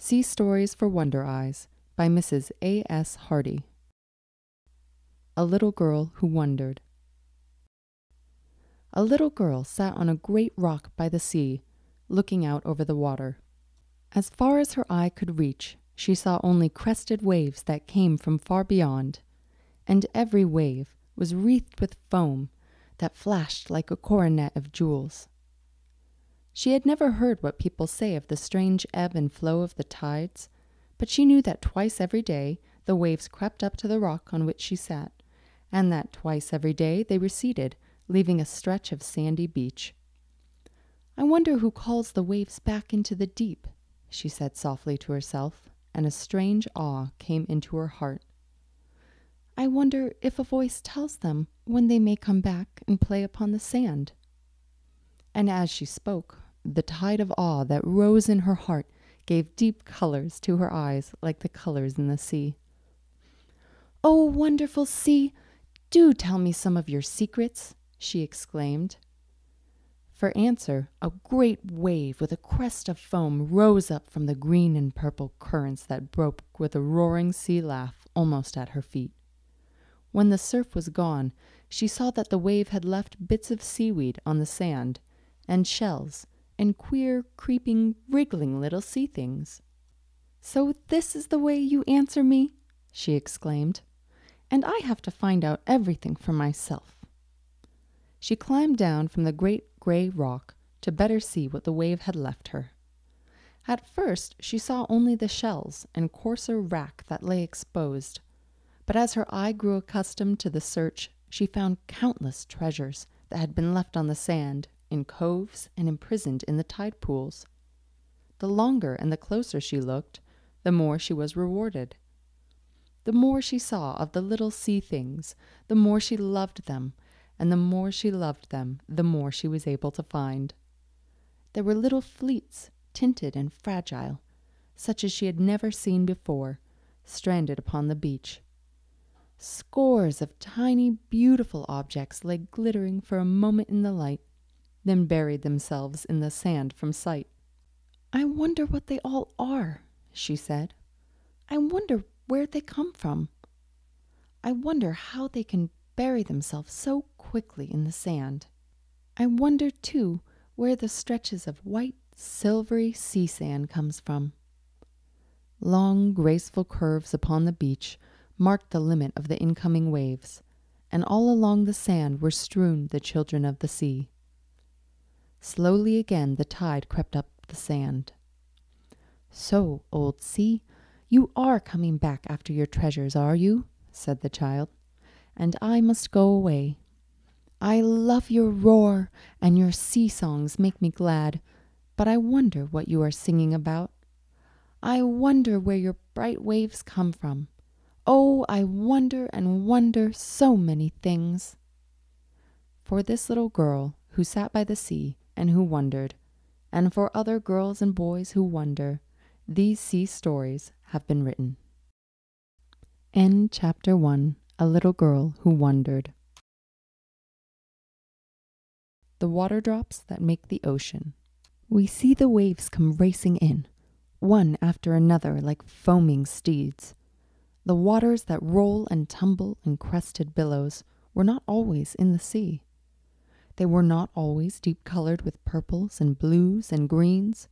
Sea Stories for Wonder Eyes by Mrs. A. S. Hardy. A Little Girl Who Wondered. A little girl sat on a great rock by the sea, looking out over the water. As far as her eye could reach, she saw only crested waves that came from far beyond, and every wave was wreathed with foam that flashed like a coronet of jewels. She had never heard what people say of the strange ebb and flow of the tides, but she knew that twice every day the waves crept up to the rock on which she sat, and that twice every day they receded, leaving a stretch of sandy beach. I wonder who calls the waves back into the deep, she said softly to herself, and a strange awe came into her heart. I wonder if a voice tells them when they may come back and play upon the sand. And as she spoke, the tide of awe that rose in her heart gave deep colors to her eyes like the colors in the sea. Oh, wonderful sea, do tell me some of your secrets, she exclaimed. For answer, a great wave with a crest of foam rose up from the green and purple currents that broke with a roaring sea laugh almost at her feet. When the surf was gone, she saw that the wave had left bits of seaweed on the sand and shells and queer, creeping, wriggling little sea things. So this is the way you answer me? she exclaimed. And I have to find out everything for myself. She climbed down from the great gray rock to better see what the wave had left her. At first, she saw only the shells and coarser wrack that lay exposed, but as her eye grew accustomed to the search, she found countless treasures that had been left on the sand in coves, and imprisoned in the tide pools. The longer and the closer she looked, the more she was rewarded. The more she saw of the little sea things, the more she loved them, and the more she loved them, the more she was able to find. There were little fleets, tinted and fragile, such as she had never seen before, stranded upon the beach. Scores of tiny, beautiful objects lay glittering for a moment in the light, then buried themselves in the sand from sight. I wonder what they all are, she said. I wonder where they come from. I wonder how they can bury themselves so quickly in the sand. I wonder, too, where the stretches of white, silvery sea sand comes from. Long, graceful curves upon the beach marked the limit of the incoming waves, and all along the sand were strewn the children of the sea. Slowly again the tide crept up the sand. So, old sea, you are coming back after your treasures, are you? said the child. And I must go away. I love your roar, and your sea songs make me glad, but I wonder what you are singing about. I wonder where your bright waves come from. Oh, I wonder and wonder so many things. For this little girl who sat by the sea and who wondered, and for other girls and boys who wonder, these sea stories have been written. End chapter 1 A Little Girl Who Wondered. The water drops that make the ocean. We see the waves come racing in, one after another like foaming steeds. The waters that roll and tumble in crested billows were not always in the sea. They were not always deep colored with purples and blues and greens,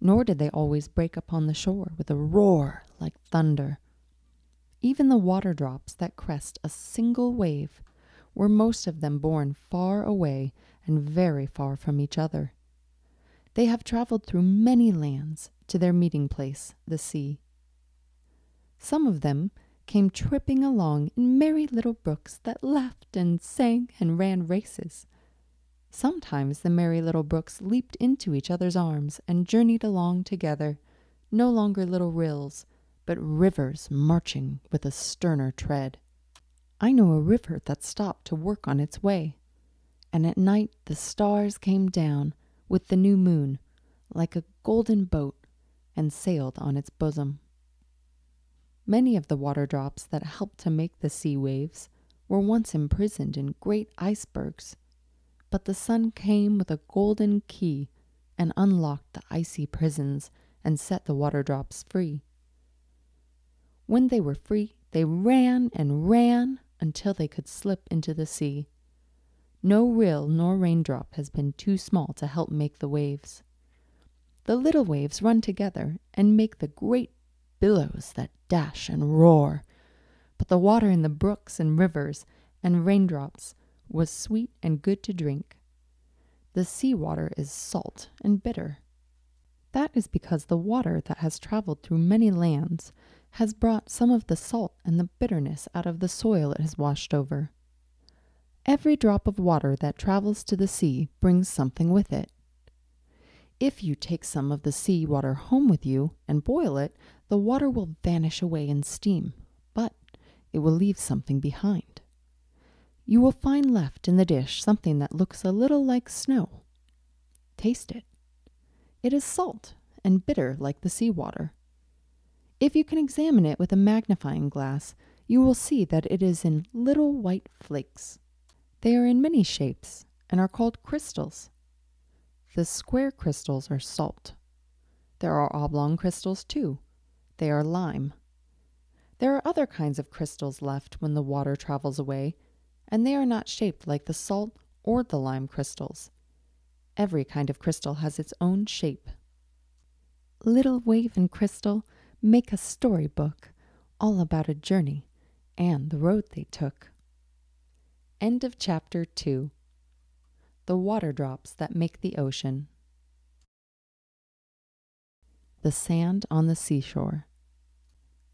nor did they always break upon the shore with a roar like thunder. Even the water drops that crest a single wave were most of them born far away and very far from each other. They have traveled through many lands to their meeting place, the sea. Some of them came tripping along in merry little brooks that laughed and sang and ran races. Sometimes the merry little brooks leaped into each other's arms and journeyed along together, no longer little rills, but rivers marching with a sterner tread. I know a river that stopped to work on its way, and at night the stars came down with the new moon like a golden boat and sailed on its bosom. Many of the water drops that helped to make the sea waves were once imprisoned in great icebergs but the sun came with a golden key and unlocked the icy prisons and set the water drops free. When they were free, they ran and ran until they could slip into the sea. No rill nor raindrop has been too small to help make the waves. The little waves run together and make the great billows that dash and roar. But the water in the brooks and rivers and raindrops was sweet and good to drink. The sea water is salt and bitter. That is because the water that has traveled through many lands has brought some of the salt and the bitterness out of the soil it has washed over. Every drop of water that travels to the sea brings something with it. If you take some of the sea water home with you and boil it, the water will vanish away in steam, but it will leave something behind. You will find left in the dish something that looks a little like snow. Taste it. It is salt and bitter like the sea water. If you can examine it with a magnifying glass, you will see that it is in little white flakes. They are in many shapes and are called crystals. The square crystals are salt. There are oblong crystals too. They are lime. There are other kinds of crystals left when the water travels away, and they are not shaped like the salt or the lime crystals. Every kind of crystal has its own shape. Little Wave and Crystal make a storybook all about a journey and the road they took. End of chapter 2 The Water Drops That Make the Ocean. The Sand on the Seashore.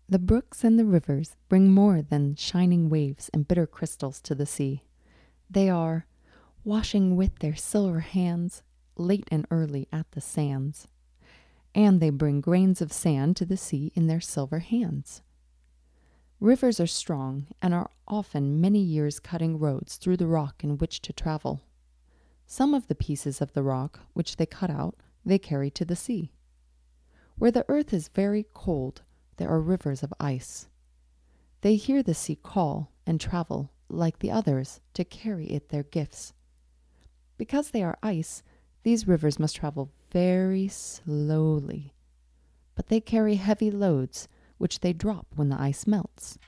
The brooks and the rivers bring more than shining waves and bitter crystals to the sea. They are washing with their silver hands late and early at the sands and they bring grains of sand to the sea in their silver hands. Rivers are strong and are often many years cutting roads through the rock in which to travel. Some of the pieces of the rock which they cut out they carry to the sea. Where the earth is very cold, there are rivers of ice. They hear the sea call and travel, like the others, to carry it their gifts. Because they are ice, these rivers must travel very slowly, but they carry heavy loads which they drop when the ice melts.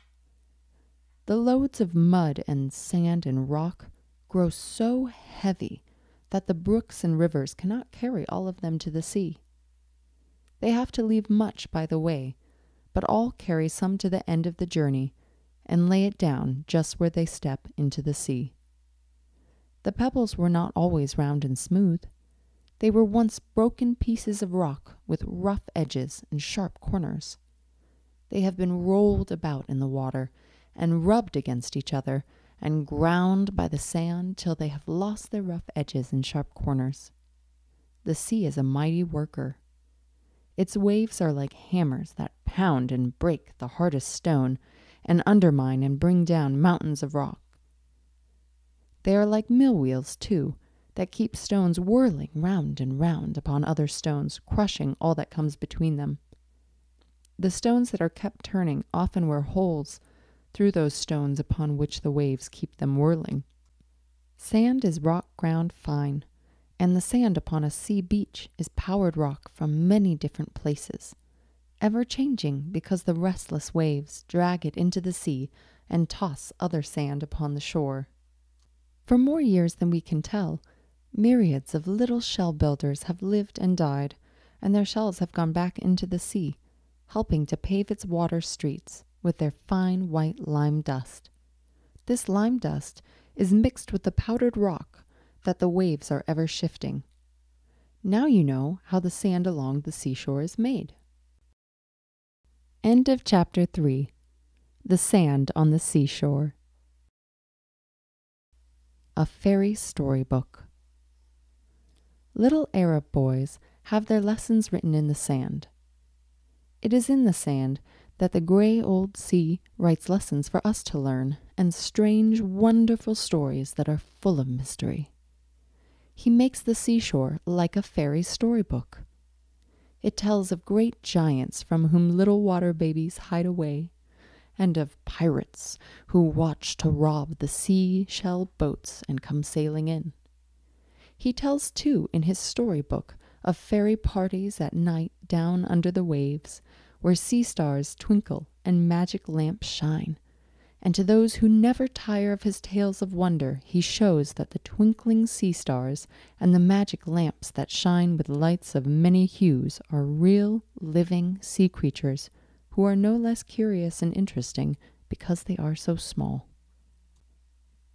The loads of mud and sand and rock grow so heavy that the brooks and rivers cannot carry all of them to the sea. They have to leave much by the way, but all carry some to the end of the journey and lay it down just where they step into the sea. The pebbles were not always round and smooth. They were once broken pieces of rock with rough edges and sharp corners. They have been rolled about in the water and rubbed against each other and ground by the sand till they have lost their rough edges and sharp corners. The sea is a mighty worker. Its waves are like hammers that pound and break the hardest stone and undermine and bring down mountains of rock. They are like mill wheels, too, that keep stones whirling round and round upon other stones, crushing all that comes between them. The stones that are kept turning often wear holes through those stones upon which the waves keep them whirling. Sand is rock ground fine, and the sand upon a sea beach is powdered rock from many different places, ever changing because the restless waves drag it into the sea and toss other sand upon the shore. For more years than we can tell, Myriads of little shell builders have lived and died, and their shells have gone back into the sea, helping to pave its water streets with their fine white lime dust. This lime dust is mixed with the powdered rock that the waves are ever shifting. Now you know how the sand along the seashore is made. End of chapter 3 The Sand on the Seashore. A Fairy Storybook. Little Arab boys have their lessons written in the sand. It is in the sand that the gray old sea writes lessons for us to learn and strange, wonderful stories that are full of mystery. He makes the seashore like a fairy storybook. It tells of great giants from whom little water babies hide away, and of pirates who watch to rob the sea shell boats and come sailing in. He tells, too, in his story book of fairy parties at night down under the waves, where sea stars twinkle and magic lamps shine. And to those who never tire of his tales of wonder, he shows that the twinkling sea stars and the magic lamps that shine with lights of many hues are real, living sea creatures who are no less curious and interesting because they are so small.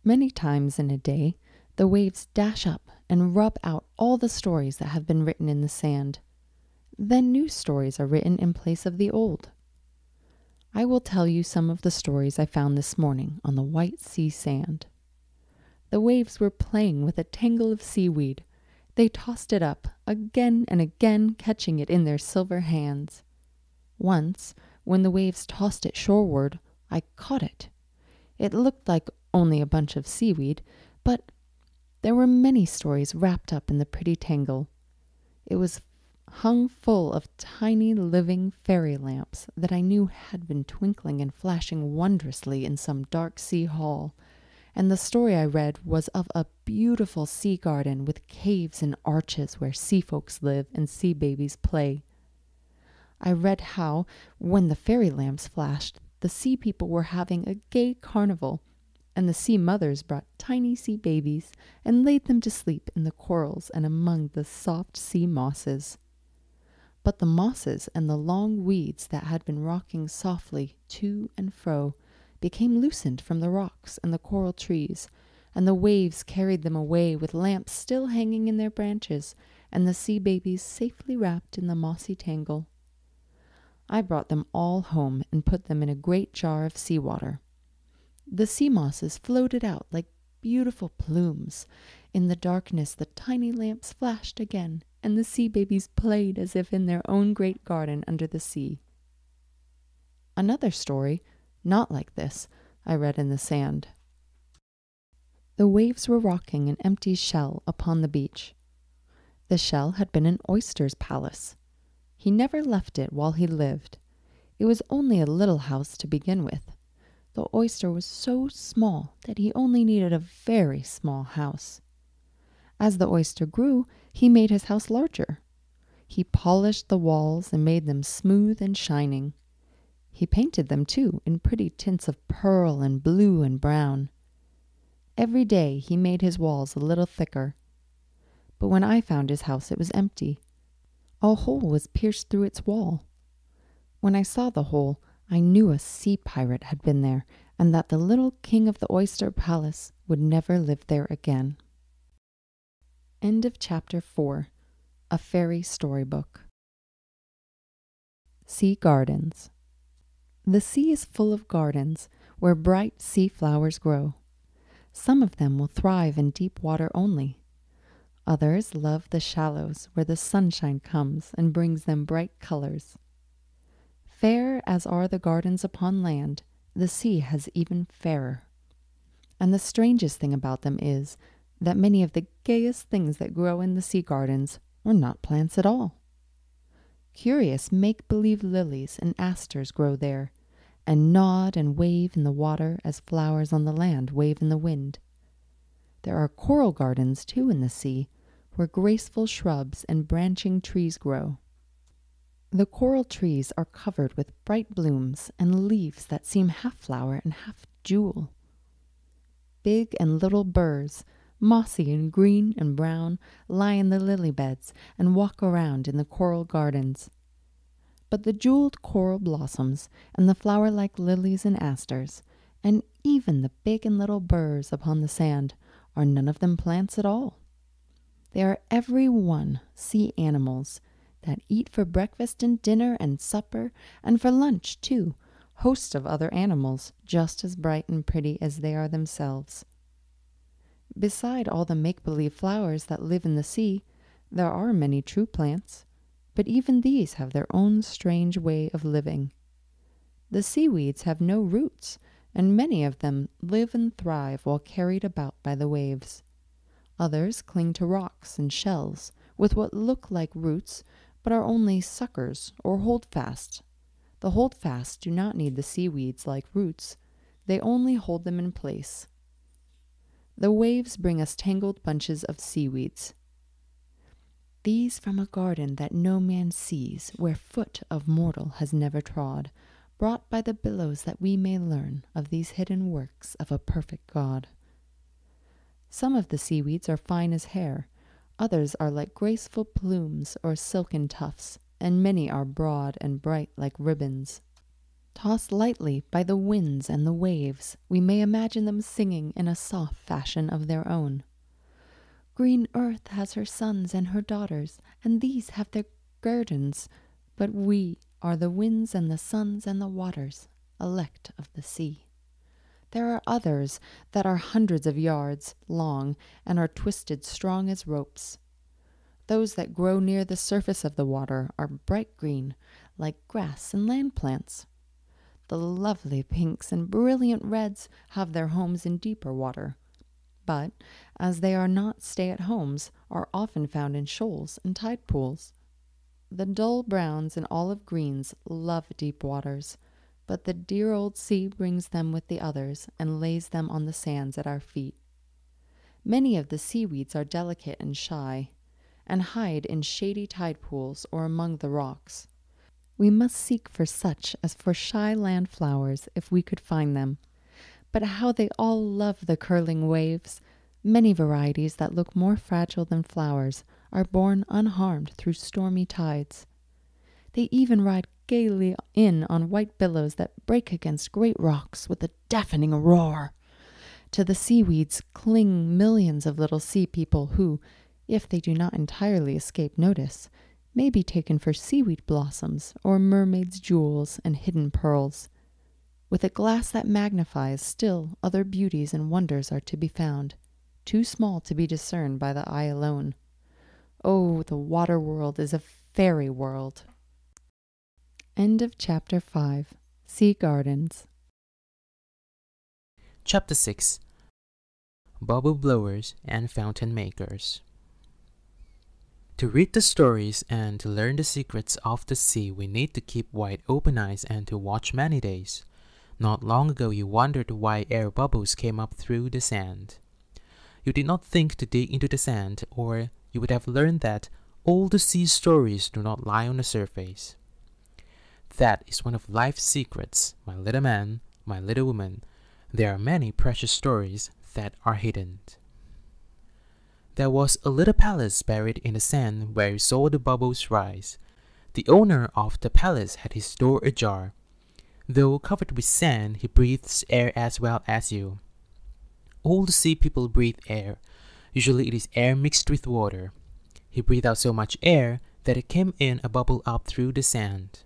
Many times in a day, the waves dash up and rub out all the stories that have been written in the sand. Then new stories are written in place of the old. I will tell you some of the stories I found this morning on the white sea sand. The waves were playing with a tangle of seaweed. They tossed it up, again and again, catching it in their silver hands. Once, when the waves tossed it shoreward, I caught it. It looked like only a bunch of seaweed, but there were many stories wrapped up in the pretty tangle. It was hung full of tiny living fairy lamps that I knew had been twinkling and flashing wondrously in some dark sea hall. And the story I read was of a beautiful sea garden with caves and arches where sea folks live and sea babies play. I read how, when the fairy lamps flashed, the sea people were having a gay carnival, and the sea mothers brought tiny sea babies and laid them to sleep in the corals and among the soft sea mosses. But the mosses and the long weeds that had been rocking softly to and fro became loosened from the rocks and the coral trees, and the waves carried them away with lamps still hanging in their branches, and the sea babies safely wrapped in the mossy tangle. I brought them all home and put them in a great jar of sea water. The sea mosses floated out like beautiful plumes. In the darkness, the tiny lamps flashed again, and the sea babies played as if in their own great garden under the sea. Another story, not like this, I read in the sand. The waves were rocking an empty shell upon the beach. The shell had been an oyster's palace. He never left it while he lived. It was only a little house to begin with. The oyster was so small that he only needed a very small house. As the oyster grew, he made his house larger. He polished the walls and made them smooth and shining. He painted them, too, in pretty tints of pearl and blue and brown. Every day he made his walls a little thicker. But when I found his house, it was empty. A hole was pierced through its wall. When I saw the hole, I knew a sea pirate had been there, and that the little king of the oyster palace would never live there again. End of chapter 4 A Fairy Storybook. Sea Gardens. The sea is full of gardens where bright sea flowers grow. Some of them will thrive in deep water only. Others love the shallows where the sunshine comes and brings them bright colors. Fair as are the gardens upon land, the sea has even fairer. And the strangest thing about them is that many of the gayest things that grow in the sea gardens are not plants at all. Curious make believe lilies and asters grow there, and nod and wave in the water as flowers on the land wave in the wind. There are coral gardens, too, in the sea, where graceful shrubs and branching trees grow. The coral trees are covered with bright blooms and leaves that seem half flower and half jewel. Big and little burrs mossy and green and brown, lie in the lily beds and walk around in the coral gardens. But the jeweled coral blossoms and the flower like lilies and asters, and even the big and little burrs upon the sand, are none of them plants at all. They are every one sea animals that eat for breakfast and dinner and supper, and for lunch, too, hosts of other animals just as bright and pretty as they are themselves. Beside all the make believe flowers that live in the sea, there are many true plants, but even these have their own strange way of living. The seaweeds have no roots, and many of them live and thrive while carried about by the waves. Others cling to rocks and shells with what look like roots, but are only suckers or holdfast. The holdfast do not need the seaweeds like roots, they only hold them in place. The waves bring us tangled bunches of seaweeds. These from a garden that no man sees, where foot of mortal has never trod, brought by the billows that we may learn of these hidden works of a perfect God. Some of the seaweeds are fine as hair, others are like graceful plumes or silken tufts, and many are broad and bright like ribbons. Tossed lightly by the winds and the waves, we may imagine them singing in a soft fashion of their own. Green earth has her sons and her daughters, and these have their gardens, but we are the winds and the suns and the waters, elect of the sea. There are others that are hundreds of yards long and are twisted strong as ropes. Those that grow near the surface of the water are bright green, like grass and land plants. The lovely pinks and brilliant reds have their homes in deeper water, but, as they are not stay at homes, are often found in shoals and tide pools. The dull browns and olive greens love deep waters, but the dear old sea brings them with the others and lays them on the sands at our feet. Many of the seaweeds are delicate and shy, and hide in shady tide pools or among the rocks. We must seek for such as for shy land flowers if we could find them. But how they all love the curling waves! Many varieties that look more fragile than flowers are borne unharmed through stormy tides. They even ride gaily in on white billows that break against great rocks with a deafening roar. To the seaweeds cling millions of little sea people who, if they do not entirely escape notice, may be taken for seaweed blossoms or mermaids' jewels and hidden pearls. With a glass that magnifies, still other beauties and wonders are to be found, too small to be discerned by the eye alone. Oh, the water world is a fairy world. End of chapter 5 Sea Gardens. Chapter 6 Bubble Blowers and Fountain Makers. To read the stories and to learn the secrets of the sea, we need to keep wide open eyes and to watch many days. Not long ago, you wondered why air bubbles came up through the sand. You did not think to dig into the sand, or you would have learned that all the sea stories do not lie on the surface. That is one of life's secrets, my little man, my little woman. There are many precious stories that are hidden. There was a little palace buried in the sand where you saw the bubbles rise. The owner of the palace had his door ajar. Though covered with sand, he breathes air as well as you. All the sea people breathe air. Usually it is air mixed with water. He breathed out so much air that it came in a bubble up through the sand.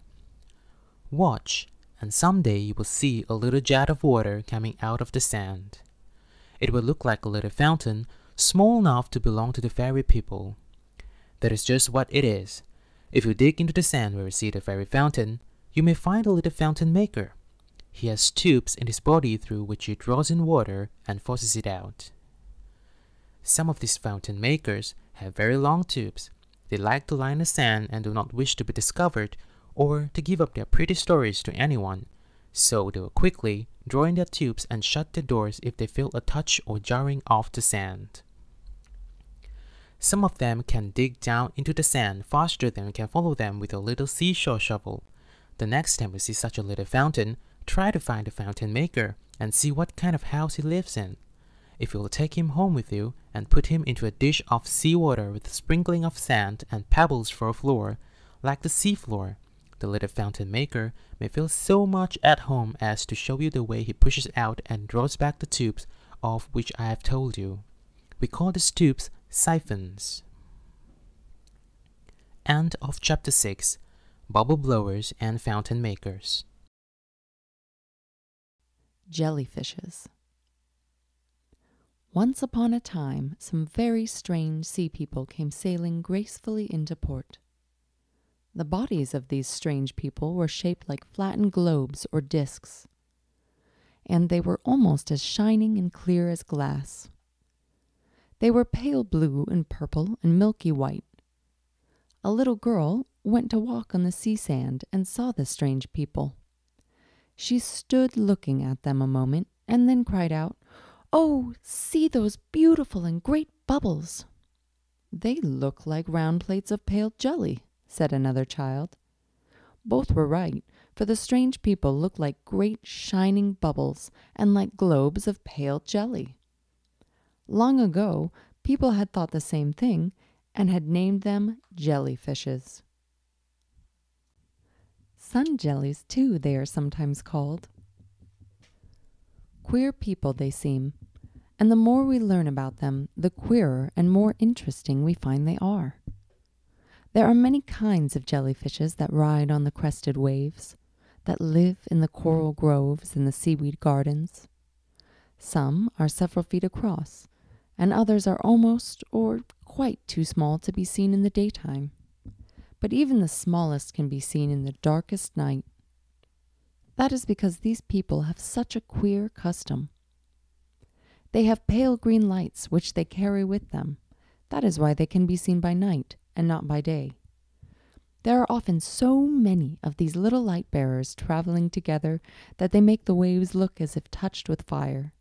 Watch, and someday you will see a little jet of water coming out of the sand. It will look like a little fountain small enough to belong to the fairy people. That is just what it is. If you dig into the sand where you see the fairy fountain, you may find a little fountain maker. He has tubes in his body through which he draws in water and forces it out. Some of these fountain makers have very long tubes. They like to lie in the sand and do not wish to be discovered or to give up their pretty stories to anyone, so they will quickly draw in their tubes and shut their doors if they feel a touch or jarring of the sand. Some of them can dig down into the sand faster than you can follow them with a little seashore shovel. The next time you see such a little fountain, try to find the fountain maker and see what kind of house he lives in. If you will take him home with you and put him into a dish of seawater with a sprinkling of sand and pebbles for a floor, like the sea floor, the little fountain maker may feel so much at home as to show you the way he pushes out and draws back the tubes of which I have told you. We call these tubes siphons. End of chapter 6 Bubble Blowers and Fountain Makers. Jellyfishes. Once upon a time, some very strange sea people came sailing gracefully into port. The bodies of these strange people were shaped like flattened globes or disks, and they were almost as shining and clear as glass. They were pale blue and purple and milky white. A little girl went to walk on the sea sand and saw the strange people. She stood looking at them a moment and then cried out, Oh, see those beautiful and great bubbles! They look like round plates of pale jelly, said another child. Both were right, for the strange people looked like great shining bubbles and like globes of pale jelly. Long ago, people had thought the same thing and had named them jellyfishes. Sun jellies, too, they are sometimes called. Queer people they seem, and the more we learn about them, the queerer and more interesting we find they are. There are many kinds of jellyfishes that ride on the crested waves, that live in the coral groves and the seaweed gardens. Some are several feet across, and others are almost or quite too small to be seen in the daytime. But even the smallest can be seen in the darkest night. That is because these people have such a queer custom. They have pale green lights which they carry with them. That is why they can be seen by night and not by day. There are often so many of these little light bearers traveling together that they make the waves look as if touched with fire.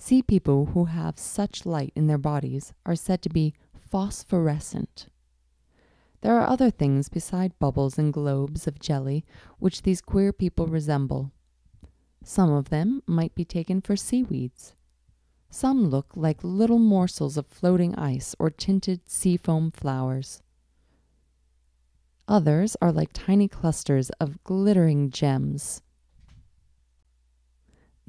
Sea people who have such light in their bodies are said to be phosphorescent. There are other things beside bubbles and globes of jelly which these queer people resemble. Some of them might be taken for seaweeds. Some look like little morsels of floating ice or tinted seafoam flowers. Others are like tiny clusters of glittering gems.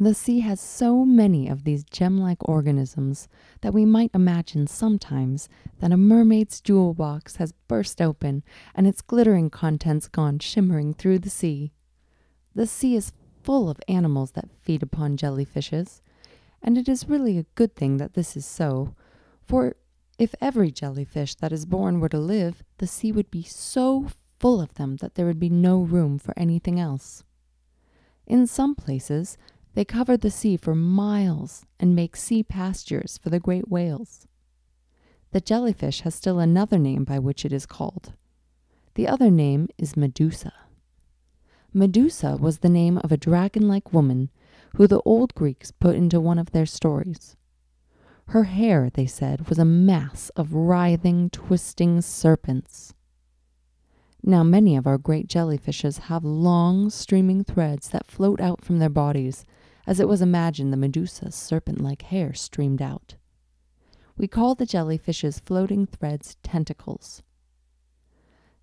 The sea has so many of these gem like organisms that we might imagine sometimes that a mermaid's jewel box has burst open and its glittering contents gone shimmering through the sea. The sea is full of animals that feed upon jellyfishes, and it is really a good thing that this is so, for if every jellyfish that is born were to live, the sea would be so full of them that there would be no room for anything else. In some places, they cover the sea for miles and make sea pastures for the great whales. The jellyfish has still another name by which it is called. The other name is Medusa. Medusa was the name of a dragon like woman who the old Greeks put into one of their stories. Her hair, they said, was a mass of writhing, twisting serpents. Now, many of our great jellyfishes have long, streaming threads that float out from their bodies as it was imagined the Medusa's serpent like hair streamed out. We call the jellyfish's floating threads tentacles.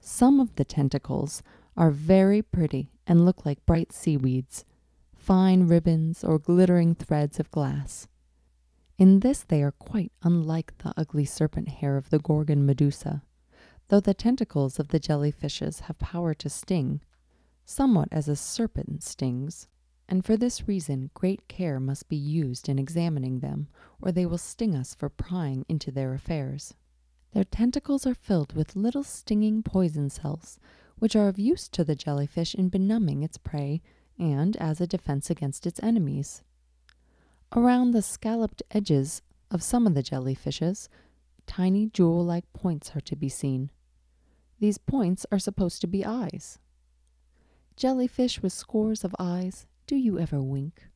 Some of the tentacles are very pretty and look like bright seaweeds, fine ribbons or glittering threads of glass. In this they are quite unlike the ugly serpent hair of the Gorgon Medusa, though the tentacles of the jellyfishes have power to sting, somewhat as a serpent stings and for this reason great care must be used in examining them, or they will sting us for prying into their affairs. Their tentacles are filled with little stinging poison cells, which are of use to the jellyfish in benumbing its prey and as a defense against its enemies. Around the scalloped edges of some of the jellyfishes, tiny jewel like points are to be seen. These points are supposed to be eyes. Jellyfish with scores of eyes do you ever wink?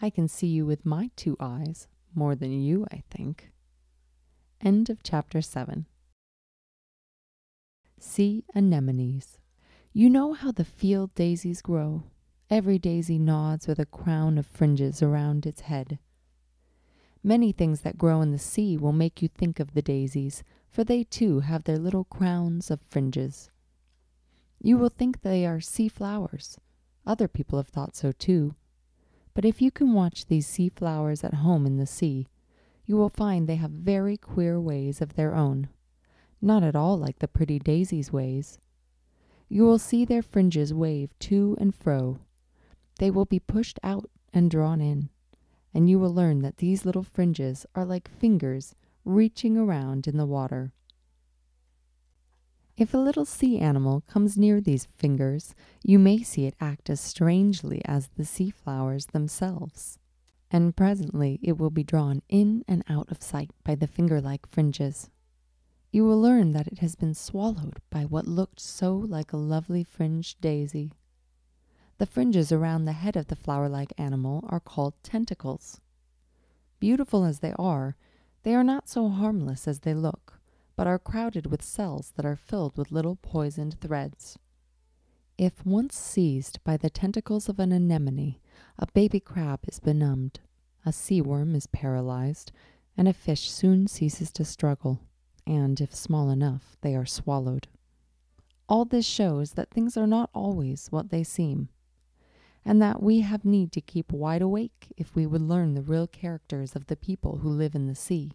I can see you with my two eyes, more than you, I think. End of chapter 7. Sea anemones. You know how the field daisies grow. Every daisy nods with a crown of fringes around its head. Many things that grow in the sea will make you think of the daisies, for they too have their little crowns of fringes. You will think they are sea flowers, other people have thought so too. But if you can watch these sea flowers at home in the sea, you will find they have very queer ways of their own, not at all like the pretty daisy's ways. You will see their fringes wave to and fro. They will be pushed out and drawn in, and you will learn that these little fringes are like fingers reaching around in the water. If a little sea animal comes near these fingers, you may see it act as strangely as the sea flowers themselves, and presently it will be drawn in and out of sight by the finger like fringes. You will learn that it has been swallowed by what looked so like a lovely fringed daisy. The fringes around the head of the flower like animal are called tentacles. Beautiful as they are, they are not so harmless as they look but are crowded with cells that are filled with little poisoned threads. If once seized by the tentacles of an anemone, a baby crab is benumbed, a sea worm is paralyzed, and a fish soon ceases to struggle, and if small enough, they are swallowed. All this shows that things are not always what they seem, and that we have need to keep wide awake if we would learn the real characters of the people who live in the sea.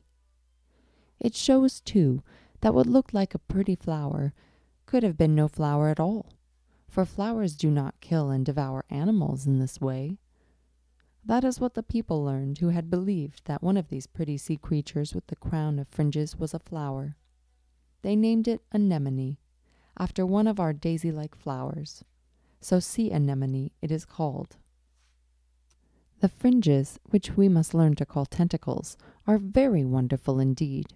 It shows, too, that what looked like a pretty flower could have been no flower at all, for flowers do not kill and devour animals in this way. That is what the people learned who had believed that one of these pretty sea creatures with the crown of fringes was a flower. They named it anemone, after one of our daisy like flowers. So sea anemone it is called. The fringes, which we must learn to call tentacles, are very wonderful indeed.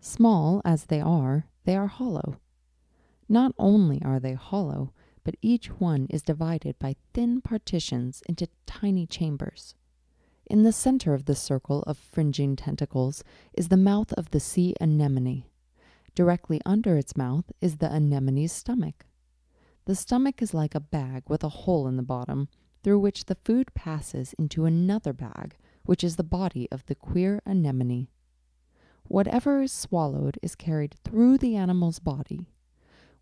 Small as they are, they are hollow. Not only are they hollow, but each one is divided by thin partitions into tiny chambers. In the center of the circle of fringing tentacles is the mouth of the sea anemone. Directly under its mouth is the anemone's stomach. The stomach is like a bag with a hole in the bottom through which the food passes into another bag, which is the body of the queer anemone. Whatever is swallowed is carried through the animal's body.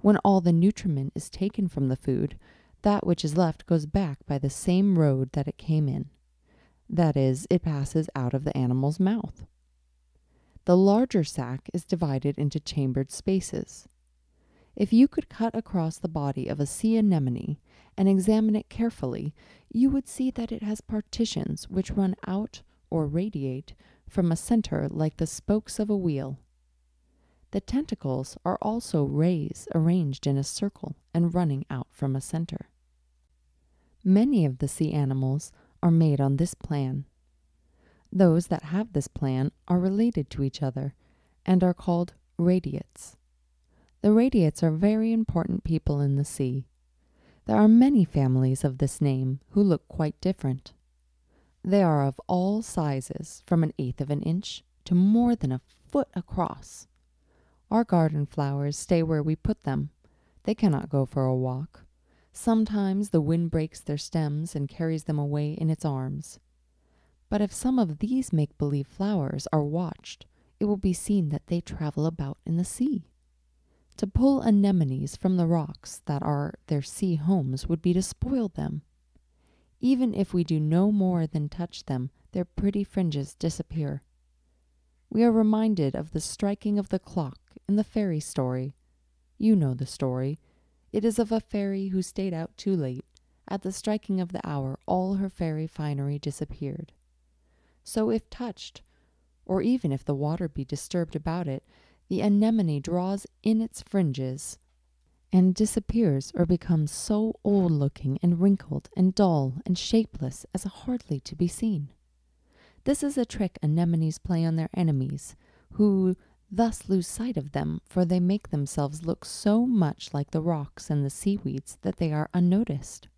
When all the nutriment is taken from the food, that which is left goes back by the same road that it came in. That is, it passes out of the animal's mouth. The larger sac is divided into chambered spaces. If you could cut across the body of a sea anemone and examine it carefully, you would see that it has partitions which run out or radiate from a center like the spokes of a wheel. The tentacles are also rays arranged in a circle and running out from a center. Many of the sea animals are made on this plan. Those that have this plan are related to each other and are called radiates. The radiates are very important people in the sea. There are many families of this name who look quite different. They are of all sizes, from an eighth of an inch to more than a foot across. Our garden flowers stay where we put them. They cannot go for a walk. Sometimes the wind breaks their stems and carries them away in its arms. But if some of these make believe flowers are watched, it will be seen that they travel about in the sea. To pull anemones from the rocks that are their sea homes would be to spoil them. Even if we do no more than touch them, their pretty fringes disappear. We are reminded of the striking of the clock in the fairy story. You know the story. It is of a fairy who stayed out too late. At the striking of the hour, all her fairy finery disappeared. So, if touched, or even if the water be disturbed about it, the anemone draws in its fringes and disappears or becomes so old looking and wrinkled and dull and shapeless as hardly to be seen. This is a trick anemones play on their enemies, who thus lose sight of them, for they make themselves look so much like the rocks and the seaweeds that they are unnoticed.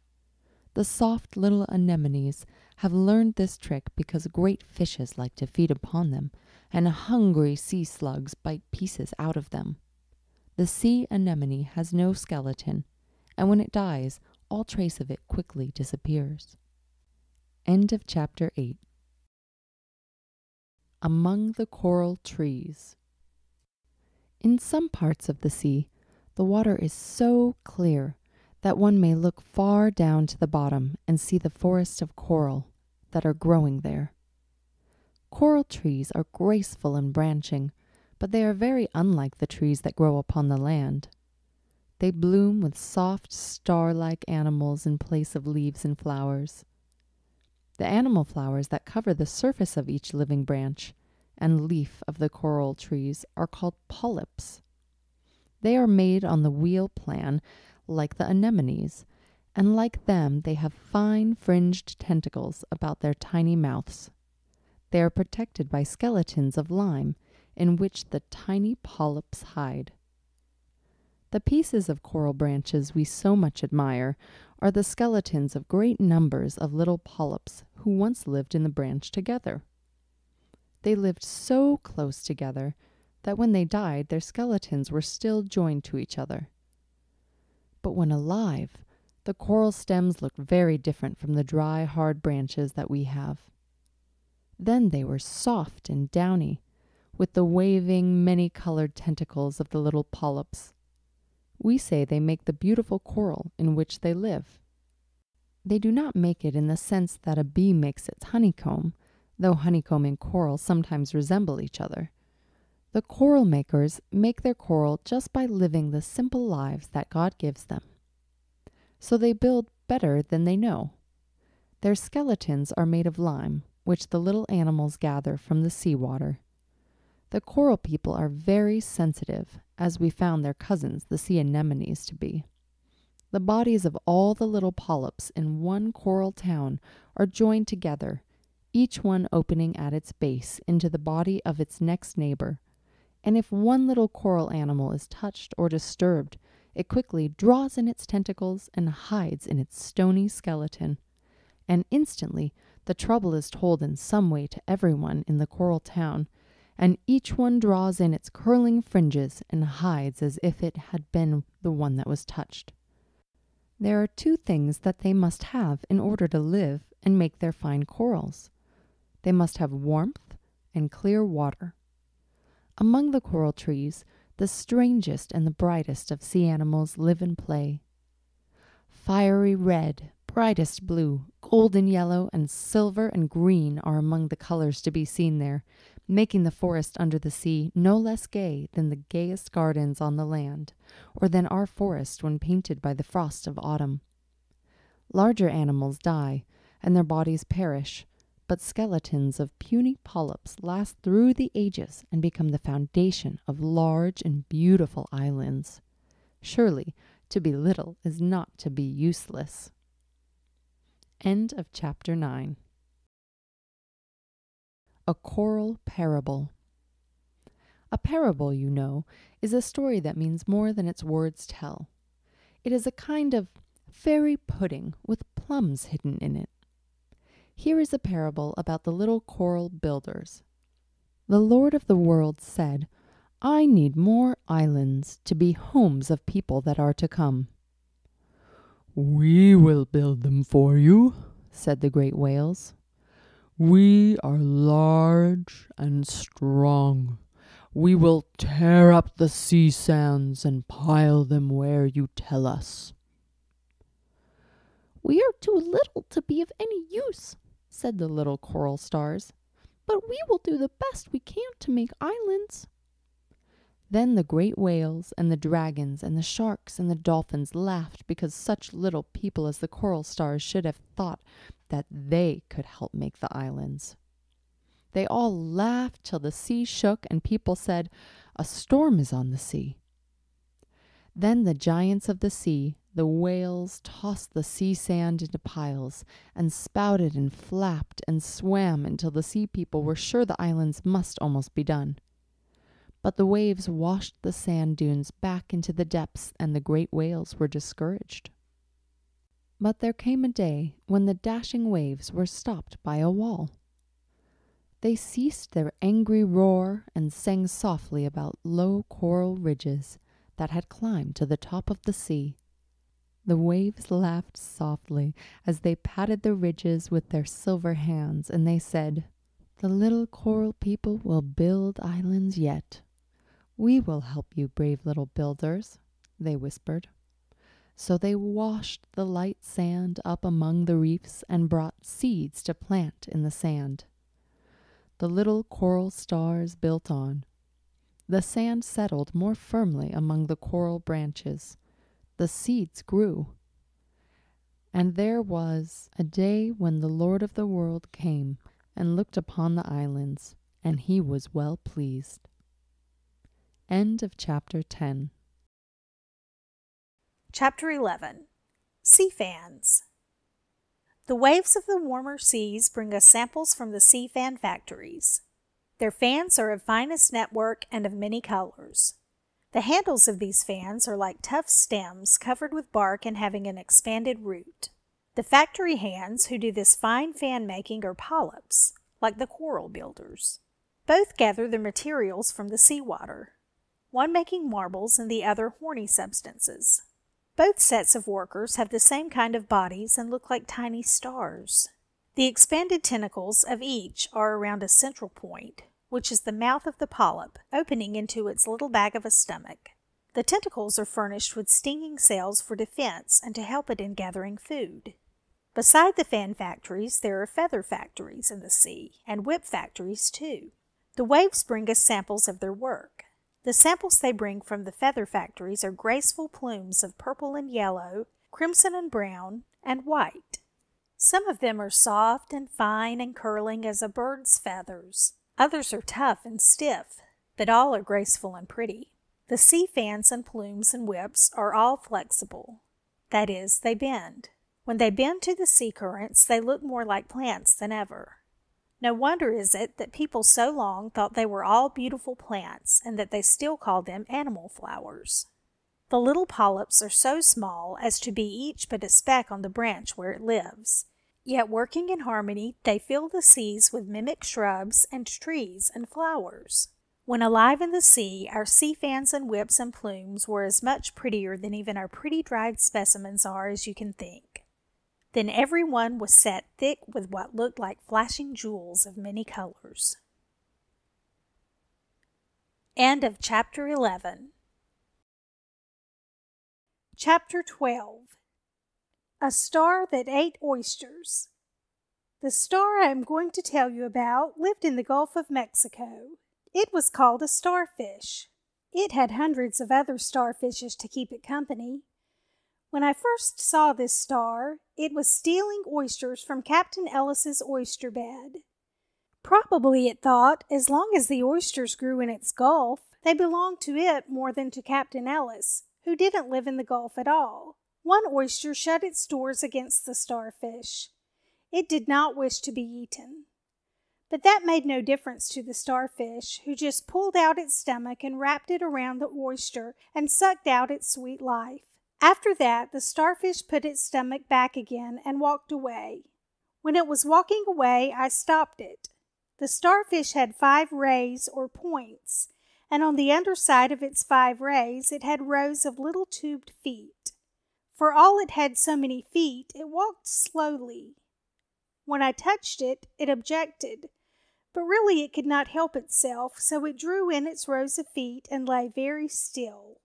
The soft little anemones have learned this trick because great fishes like to feed upon them, and hungry sea slugs bite pieces out of them. The sea anemone has no skeleton, and when it dies, all trace of it quickly disappears. End of chapter 8. Among the coral trees. In some parts of the sea, the water is so clear that one may look far down to the bottom and see the forests of coral that are growing there. Coral trees are graceful and branching, but they are very unlike the trees that grow upon the land. They bloom with soft, star like animals in place of leaves and flowers. The animal flowers that cover the surface of each living branch and leaf of the coral trees are called polyps. They are made on the wheel plan like the anemones, and like them, they have fine fringed tentacles about their tiny mouths. They are protected by skeletons of lime in which the tiny polyps hide. The pieces of coral branches we so much admire are the skeletons of great numbers of little polyps who once lived in the branch together. They lived so close together that when they died, their skeletons were still joined to each other. But when alive, the coral stems looked very different from the dry, hard branches that we have. Then they were soft and downy, with the waving, many colored tentacles of the little polyps. We say they make the beautiful coral in which they live. They do not make it in the sense that a bee makes its honeycomb, though honeycomb and coral sometimes resemble each other. The coral makers make their coral just by living the simple lives that God gives them. So they build better than they know. Their skeletons are made of lime, which the little animals gather from the sea water. The coral people are very sensitive, as we found their cousins, the sea anemones, to be. The bodies of all the little polyps in one coral town are joined together, each one opening at its base into the body of its next neighbor. And if one little coral animal is touched or disturbed, it quickly draws in its tentacles and hides in its stony skeleton. And instantly the trouble is told in some way to everyone in the coral town, and each one draws in its curling fringes and hides as if it had been the one that was touched. There are two things that they must have in order to live and make their fine corals. They must have warmth and clear water. Among the coral trees, the strangest and the brightest of sea animals live and play. Fiery red, brightest blue, golden yellow, and silver and green are among the colors to be seen there, making the forest under the sea no less gay than the gayest gardens on the land, or than our forest when painted by the frost of autumn. Larger animals die, and their bodies perish, but skeletons of puny polyps last through the ages and become the foundation of large and beautiful islands. Surely, to be little is not to be useless. End of chapter 9. A Coral Parable. A parable, you know, is a story that means more than its words tell. It is a kind of fairy pudding with plums hidden in it. Here is a parable about the little coral builders. The Lord of the world said, I need more islands to be homes of people that are to come. We will build them for you, said the great whales. We are large and strong. We will tear up the sea sands and pile them where you tell us. We are too little to be of any use, said the little coral stars, but we will do the best we can to make islands. Then the great whales and the dragons and the sharks and the dolphins laughed because such little people as the coral stars should have thought that they could help make the islands. They all laughed till the sea shook and people said, A storm is on the sea. Then the giants of the sea, the whales, tossed the sea sand into piles and spouted and flapped and swam until the sea people were sure the islands must almost be done. But the waves washed the sand dunes back into the depths, and the great whales were discouraged. But there came a day when the dashing waves were stopped by a wall. They ceased their angry roar and sang softly about low coral ridges that had climbed to the top of the sea. The waves laughed softly as they patted the ridges with their silver hands, and they said, The little coral people will build islands yet. We will help you, brave little builders, they whispered. So they washed the light sand up among the reefs and brought seeds to plant in the sand. The little coral stars built on. The sand settled more firmly among the coral branches. The seeds grew. And there was a day when the Lord of the world came and looked upon the islands, and he was well pleased. End of chapter 10. Chapter 11 Sea Fans. The waves of the warmer seas bring us samples from the sea fan factories. Their fans are of finest network and of many colors. The handles of these fans are like tough stems covered with bark and having an expanded root. The factory hands who do this fine fan making are polyps, like the coral builders. Both gather their materials from the seawater, one making marbles and the other horny substances. Both sets of workers have the same kind of bodies and look like tiny stars. The expanded tentacles of each are around a central point, which is the mouth of the polyp, opening into its little bag of a stomach. The tentacles are furnished with stinging cells for defense and to help it in gathering food. Beside the fan factories, there are feather factories in the sea, and whip factories too. The waves bring us samples of their work. The samples they bring from the feather factories are graceful plumes of purple and yellow, crimson and brown, and white. Some of them are soft and fine and curling as a bird's feathers. Others are tough and stiff, but all are graceful and pretty. The sea fans and plumes and whips are all flexible. That is, they bend. When they bend to the sea currents, they look more like plants than ever. No wonder is it that people so long thought they were all beautiful plants and that they still call them animal flowers. The little polyps are so small as to be each but a speck on the branch where it lives, Yet working in harmony, they fill the seas with mimic shrubs and trees and flowers. When alive in the sea, our sea fans and whips and plumes were as much prettier than even our pretty dried specimens are as you can think. Then every one was set thick with what looked like flashing jewels of many colors. End of chapter 11. Chapter 12 a Star That Ate Oysters. The star I am going to tell you about lived in the Gulf of Mexico. It was called a starfish. It had hundreds of other starfishes to keep it company. When I first saw this star, it was stealing oysters from Captain Ellis's oyster bed. Probably it thought, as long as the oysters grew in its gulf, they belonged to it more than to Captain Ellis, who didn't live in the gulf at all. One oyster shut its doors against the starfish. It did not wish to be eaten. But that made no difference to the starfish, who just pulled out its stomach and wrapped it around the oyster and sucked out its sweet life. After that, the starfish put its stomach back again and walked away. When it was walking away, I stopped it. The starfish had five rays or points, and on the underside of its five rays it had rows of little tubed feet. For all it had so many feet, it walked slowly. When I touched it, it objected, but really it could not help itself, so it drew in its rows of feet and lay very still.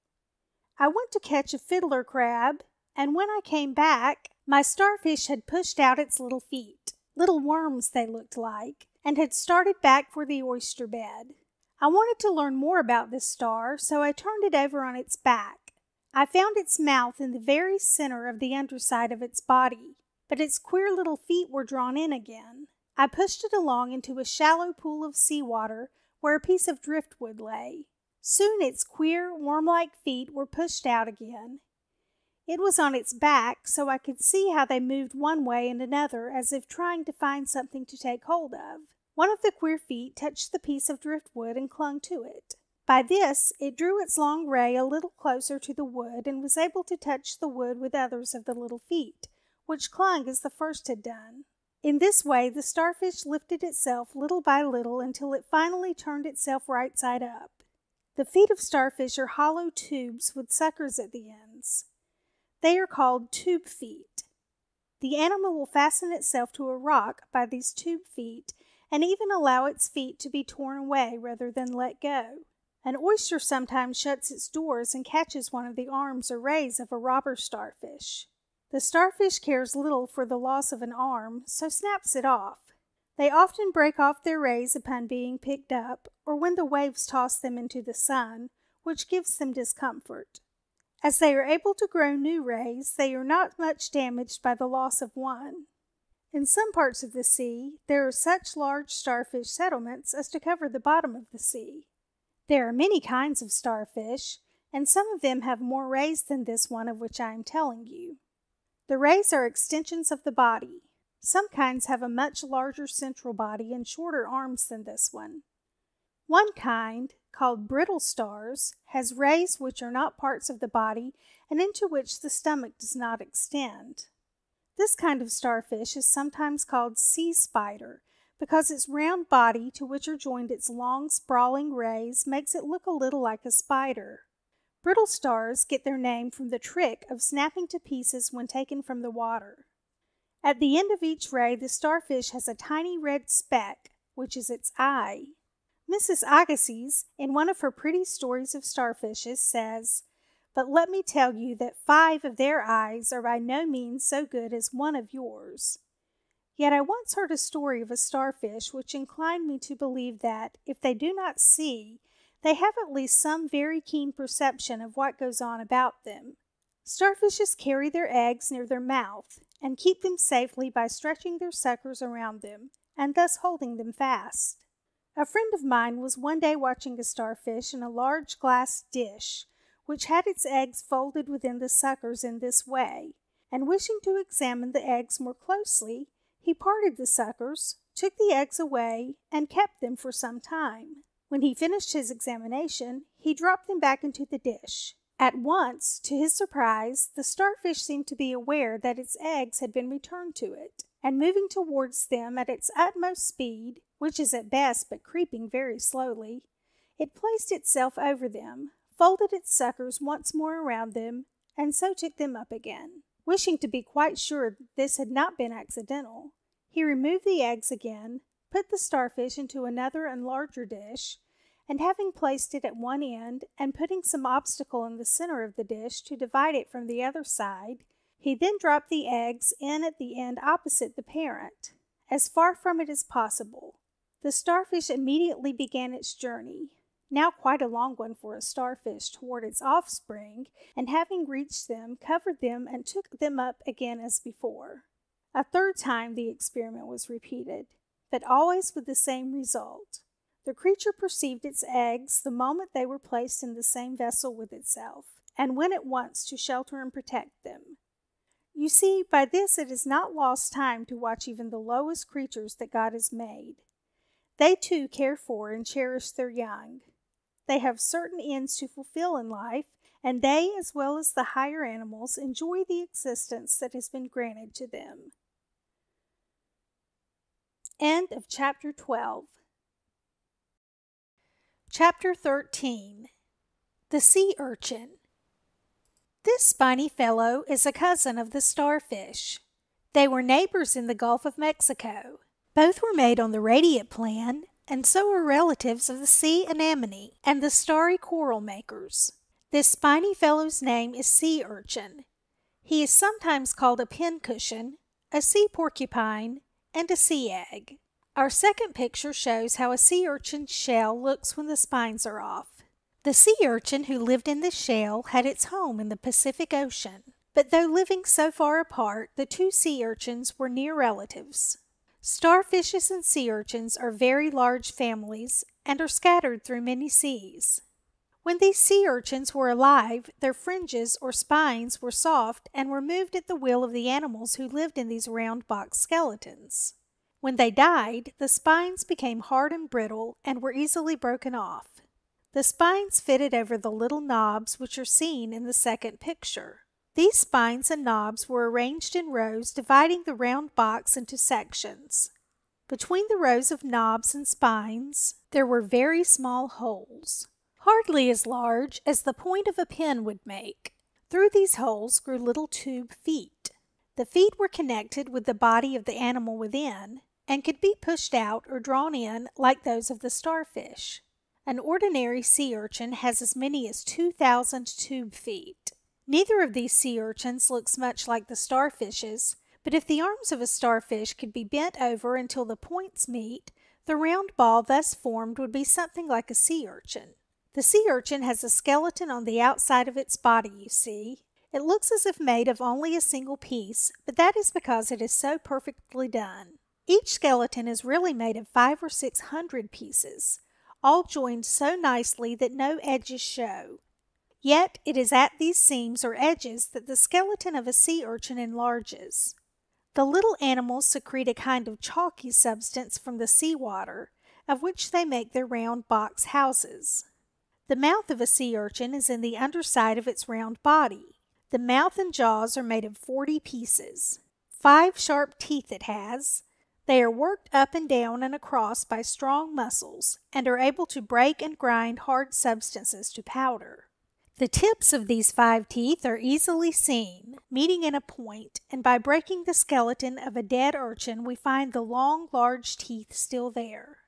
I went to catch a fiddler crab, and when I came back, my starfish had pushed out its little feet, little worms they looked like, and had started back for the oyster bed. I wanted to learn more about this star, so I turned it over on its back. I found its mouth in the very center of the underside of its body, but its queer little feet were drawn in again. I pushed it along into a shallow pool of sea water where a piece of driftwood lay. Soon its queer, worm-like feet were pushed out again. It was on its back, so I could see how they moved one way and another as if trying to find something to take hold of. One of the queer feet touched the piece of driftwood and clung to it. By this, it drew its long ray a little closer to the wood and was able to touch the wood with others of the little feet, which clung as the first had done. In this way, the starfish lifted itself little by little until it finally turned itself right side up. The feet of starfish are hollow tubes with suckers at the ends. They are called tube feet. The animal will fasten itself to a rock by these tube feet and even allow its feet to be torn away rather than let go. An oyster sometimes shuts its doors and catches one of the arms or rays of a robber starfish. The starfish cares little for the loss of an arm, so snaps it off. They often break off their rays upon being picked up, or when the waves toss them into the sun, which gives them discomfort. As they are able to grow new rays, they are not much damaged by the loss of one. In some parts of the sea, there are such large starfish settlements as to cover the bottom of the sea. There are many kinds of starfish, and some of them have more rays than this one of which I am telling you. The rays are extensions of the body. Some kinds have a much larger central body and shorter arms than this one. One kind, called brittle stars, has rays which are not parts of the body and into which the stomach does not extend. This kind of starfish is sometimes called sea spider because its round body, to which are joined its long, sprawling rays, makes it look a little like a spider. Brittle stars get their name from the trick of snapping to pieces when taken from the water. At the end of each ray, the starfish has a tiny red speck, which is its eye. Mrs. Agassiz, in one of her pretty stories of starfishes, says, But let me tell you that five of their eyes are by no means so good as one of yours. Yet I once heard a story of a starfish which inclined me to believe that, if they do not see, they have at least some very keen perception of what goes on about them. Starfishes carry their eggs near their mouth and keep them safely by stretching their suckers around them and thus holding them fast. A friend of mine was one day watching a starfish in a large glass dish, which had its eggs folded within the suckers in this way, and wishing to examine the eggs more closely, he parted the suckers, took the eggs away, and kept them for some time. When he finished his examination, he dropped them back into the dish. At once, to his surprise, the starfish seemed to be aware that its eggs had been returned to it, and moving towards them at its utmost speed, which is at best but creeping very slowly, it placed itself over them, folded its suckers once more around them, and so took them up again. Wishing to be quite sure this had not been accidental, he removed the eggs again, put the starfish into another and larger dish, and having placed it at one end and putting some obstacle in the center of the dish to divide it from the other side, he then dropped the eggs in at the end opposite the parent, as far from it as possible. The starfish immediately began its journey, now quite a long one for a starfish, toward its offspring, and having reached them, covered them and took them up again as before. A third time the experiment was repeated, but always with the same result. The creature perceived its eggs the moment they were placed in the same vessel with itself, and went at once to shelter and protect them. You see, by this it is not lost time to watch even the lowest creatures that God has made. They too care for and cherish their young. They have certain ends to fulfill in life, and they, as well as the higher animals, enjoy the existence that has been granted to them. End of chapter 12. Chapter 13 The Sea Urchin. This spiny fellow is a cousin of the starfish. They were neighbors in the Gulf of Mexico. Both were made on the radiate plan, and so are relatives of the sea anemone and the starry coral makers. This spiny fellow's name is sea urchin. He is sometimes called a pincushion, a sea porcupine, and a sea egg. Our second picture shows how a sea urchin's shell looks when the spines are off. The sea urchin who lived in this shell had its home in the Pacific Ocean, but though living so far apart, the two sea urchins were near relatives. Starfishes and sea urchins are very large families and are scattered through many seas. When these sea urchins were alive, their fringes or spines were soft and were moved at the will of the animals who lived in these round box skeletons. When they died, the spines became hard and brittle and were easily broken off. The spines fitted over the little knobs which are seen in the second picture. These spines and knobs were arranged in rows dividing the round box into sections. Between the rows of knobs and spines, there were very small holes, hardly as large as the point of a pin would make. Through these holes grew little tube feet. The feet were connected with the body of the animal within and could be pushed out or drawn in like those of the starfish. An ordinary sea urchin has as many as 2,000 tube feet. Neither of these sea urchins looks much like the starfishes, but if the arms of a starfish could be bent over until the points meet, the round ball thus formed would be something like a sea urchin. The sea urchin has a skeleton on the outside of its body, you see. It looks as if made of only a single piece, but that is because it is so perfectly done. Each skeleton is really made of five or six hundred pieces, all joined so nicely that no edges show. Yet it is at these seams or edges that the skeleton of a sea urchin enlarges. The little animals secrete a kind of chalky substance from the sea water, of which they make their round box houses. The mouth of a sea urchin is in the underside of its round body. The mouth and jaws are made of forty pieces. Five sharp teeth it has, They are worked up and down and across by strong muscles and are able to break and grind hard substances to powder. The tips of these five teeth are easily seen, meeting in a point, and by breaking the skeleton of a dead urchin, we find the long, large teeth still there.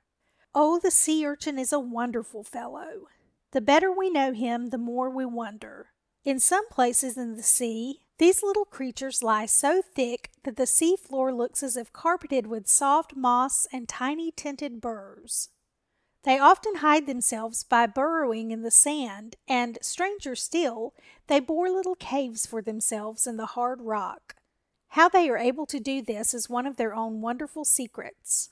Oh, the sea urchin is a wonderful fellow. The better we know him, the more we wonder. In some places in the sea, these little creatures lie so thick that the sea floor looks as if carpeted with soft moss and tiny tinted burrs. They often hide themselves by burrowing in the sand, and, stranger still, they bore little caves for themselves in the hard rock. How they are able to do this is one of their own wonderful secrets.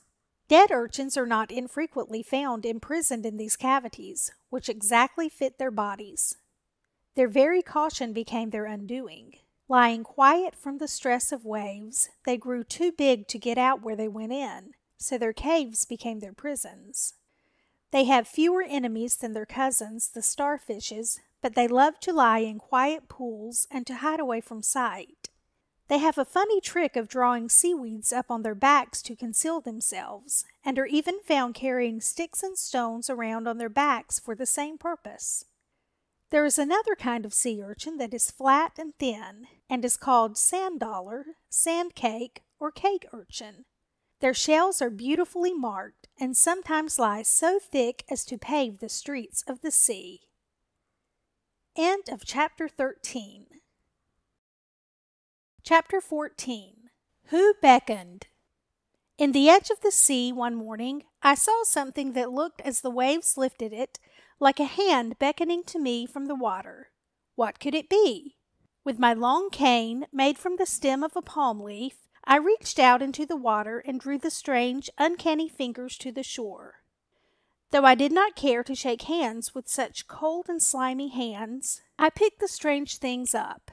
Dead urchins are not infrequently found imprisoned in these cavities, which exactly fit their bodies. Their very caution became their undoing. Lying quiet from the stress of waves, they grew too big to get out where they went in, so their caves became their prisons. They have fewer enemies than their cousins, the starfishes, but they love to lie in quiet pools and to hide away from sight. They have a funny trick of drawing seaweeds up on their backs to conceal themselves, and are even found carrying sticks and stones around on their backs for the same purpose. There is another kind of sea urchin that is flat and thin, and is called sand dollar, sand cake, or cake urchin. Their shells are beautifully marked and sometimes lie so thick as to pave the streets of the sea. End of chapter 13. Chapter 14 Who Beckoned? In the edge of the sea one morning, I saw something that looked as the waves lifted it like a hand beckoning to me from the water. What could it be? With my long cane, made from the stem of a palm leaf, I reached out into the water and drew the strange, uncanny fingers to the shore. Though I did not care to shake hands with such cold and slimy hands, I picked the strange things up.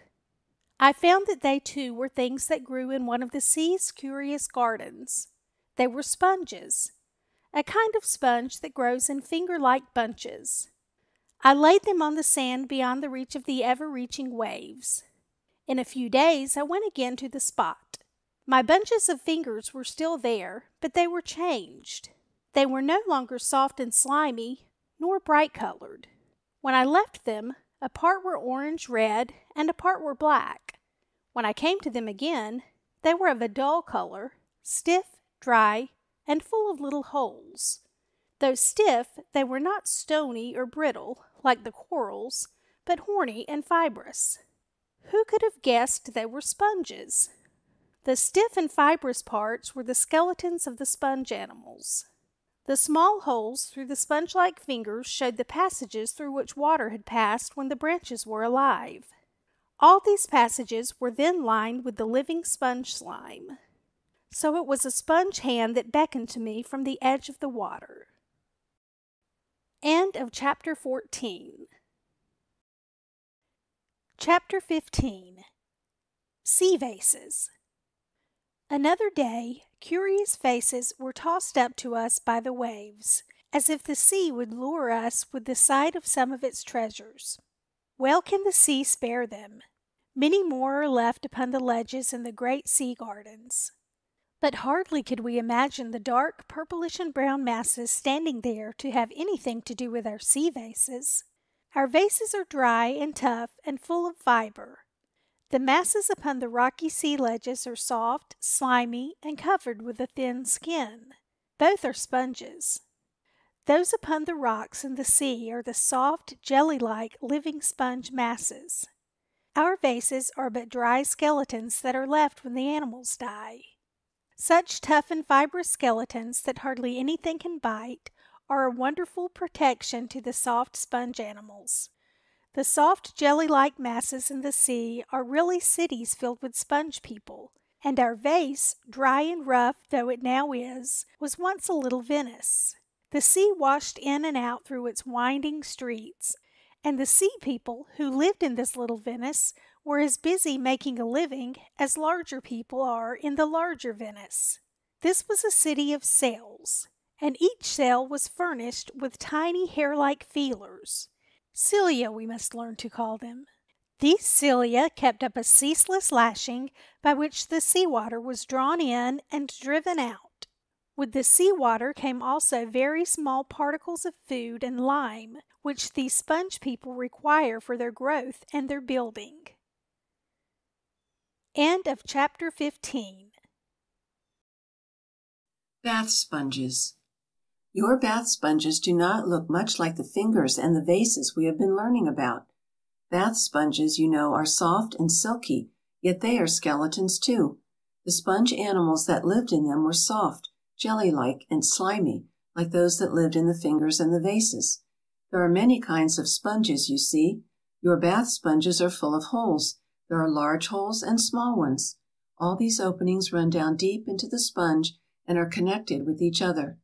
I found that they too were things that grew in one of the sea's curious gardens. They were sponges, a kind of sponge that grows in finger like bunches. I laid them on the sand beyond the reach of the ever reaching waves. In a few days I went again to the spot. My bunches of fingers were still there, but they were changed. They were no longer soft and slimy, nor bright colored. When I left them, a part were orange red and a part were black. When I came to them again, they were of a dull color, stiff, dry, and full of little holes. Though stiff, they were not stony or brittle, like the corals, but horny and fibrous. Who could have guessed they were sponges? The stiff and fibrous parts were the skeletons of the sponge animals. The small holes through the sponge like fingers showed the passages through which water had passed when the branches were alive. All these passages were then lined with the living sponge slime. So it was a sponge hand that beckoned to me from the edge of the water. End of chapter 14. Chapter 15 Sea Vases. Another day, curious faces were tossed up to us by the waves, as if the sea would lure us with the sight of some of its treasures. Well can the sea spare them. Many more are left upon the ledges in the great sea gardens. But hardly could we imagine the dark purplish and brown masses standing there to have anything to do with our sea vases. Our vases are dry and tough and full of fiber. The masses upon the rocky sea ledges are soft, slimy, and covered with a thin skin. Both are sponges. Those upon the rocks in the sea are the soft, jelly like living sponge masses. Our vases are but dry skeletons that are left when the animals die. Such tough and fibrous skeletons that hardly anything can bite are a wonderful protection to the soft sponge animals. The soft jelly like masses in the sea are really cities filled with sponge people, and our vase, dry and rough though it now is, was once a little Venice. The sea washed in and out through its winding streets, and the sea people who lived in this little Venice were as busy making a living as larger people are in the larger Venice. This was a city of cells, and each cell was furnished with tiny hair like feelers. Cilia, we must learn to call them. These cilia kept up a ceaseless lashing by which the sea water was drawn in and driven out. With the seawater came also very small particles of food and lime, which these sponge people require for their growth and their building. End of chapter 15. Bath sponges. Your bath sponges do not look much like the fingers and the vases we have been learning about. Bath sponges, you know, are soft and silky, yet they are skeletons too. The sponge animals that lived in them were soft jelly like, and slimy, like those that lived in the fingers and the vases. There are many kinds of sponges, you see. Your bath sponges are full of holes. There are large holes and small ones. All these openings run down deep into the sponge and are connected with each other.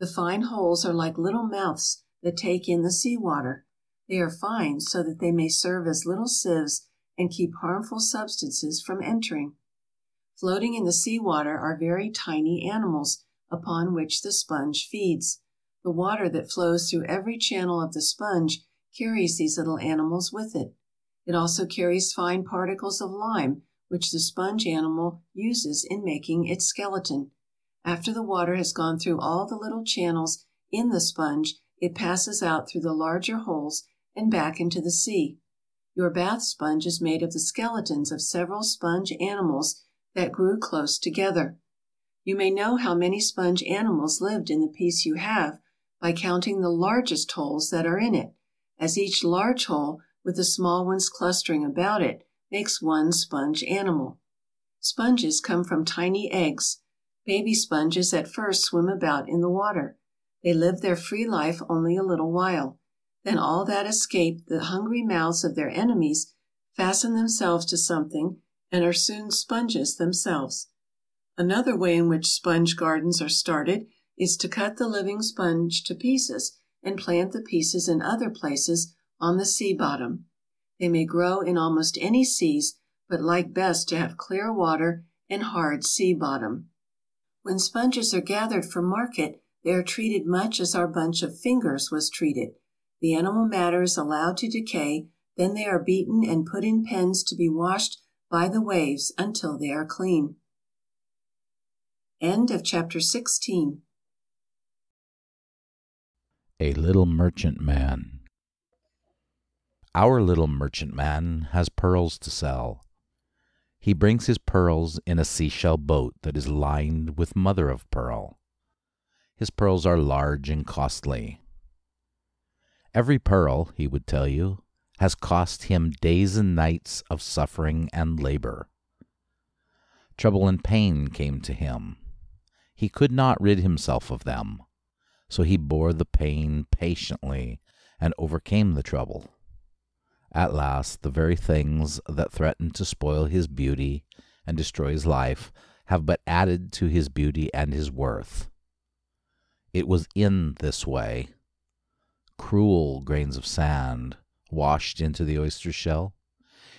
The fine holes are like little mouths that take in the sea water. They are fine so that they may serve as little sieves and keep harmful substances from entering. Floating in the sea water are very tiny animals upon which the sponge feeds. The water that flows through every channel of the sponge carries these little animals with it. It also carries fine particles of lime which the sponge animal uses in making its skeleton. After the water has gone through all the little channels in the sponge it passes out through the larger holes and back into the sea. Your bath sponge is made of the skeletons of several sponge animals that grew close together. You may know how many sponge animals lived in the piece you have by counting the largest holes that are in it, as each large hole, with the small ones clustering about it, makes one sponge animal. Sponges come from tiny eggs. Baby sponges at first swim about in the water. They live their free life only a little while. Then all that escape the hungry mouths of their enemies fasten themselves to something and are soon sponges themselves. Another way in which sponge gardens are started is to cut the living sponge to pieces and plant the pieces in other places on the sea bottom. They may grow in almost any seas, but like best to have clear water and hard sea bottom. When sponges are gathered for market they are treated much as our bunch of fingers was treated. The animal matter is allowed to decay, then they are beaten and put in pens to be washed by the waves until they are clean. End of chapter 16. A Little Merchant Man. Our little merchantman has pearls to sell. He brings his pearls in a seashell boat that is lined with mother of pearl. His pearls are large and costly. Every pearl, he would tell you, has cost him days and nights of suffering and labor. Trouble and pain came to him he could not rid himself of them. So he bore the pain patiently and overcame the trouble. At last, the very things that threatened to spoil his beauty and destroy his life have but added to his beauty and his worth. It was in this way. Cruel grains of sand washed into the oyster shell.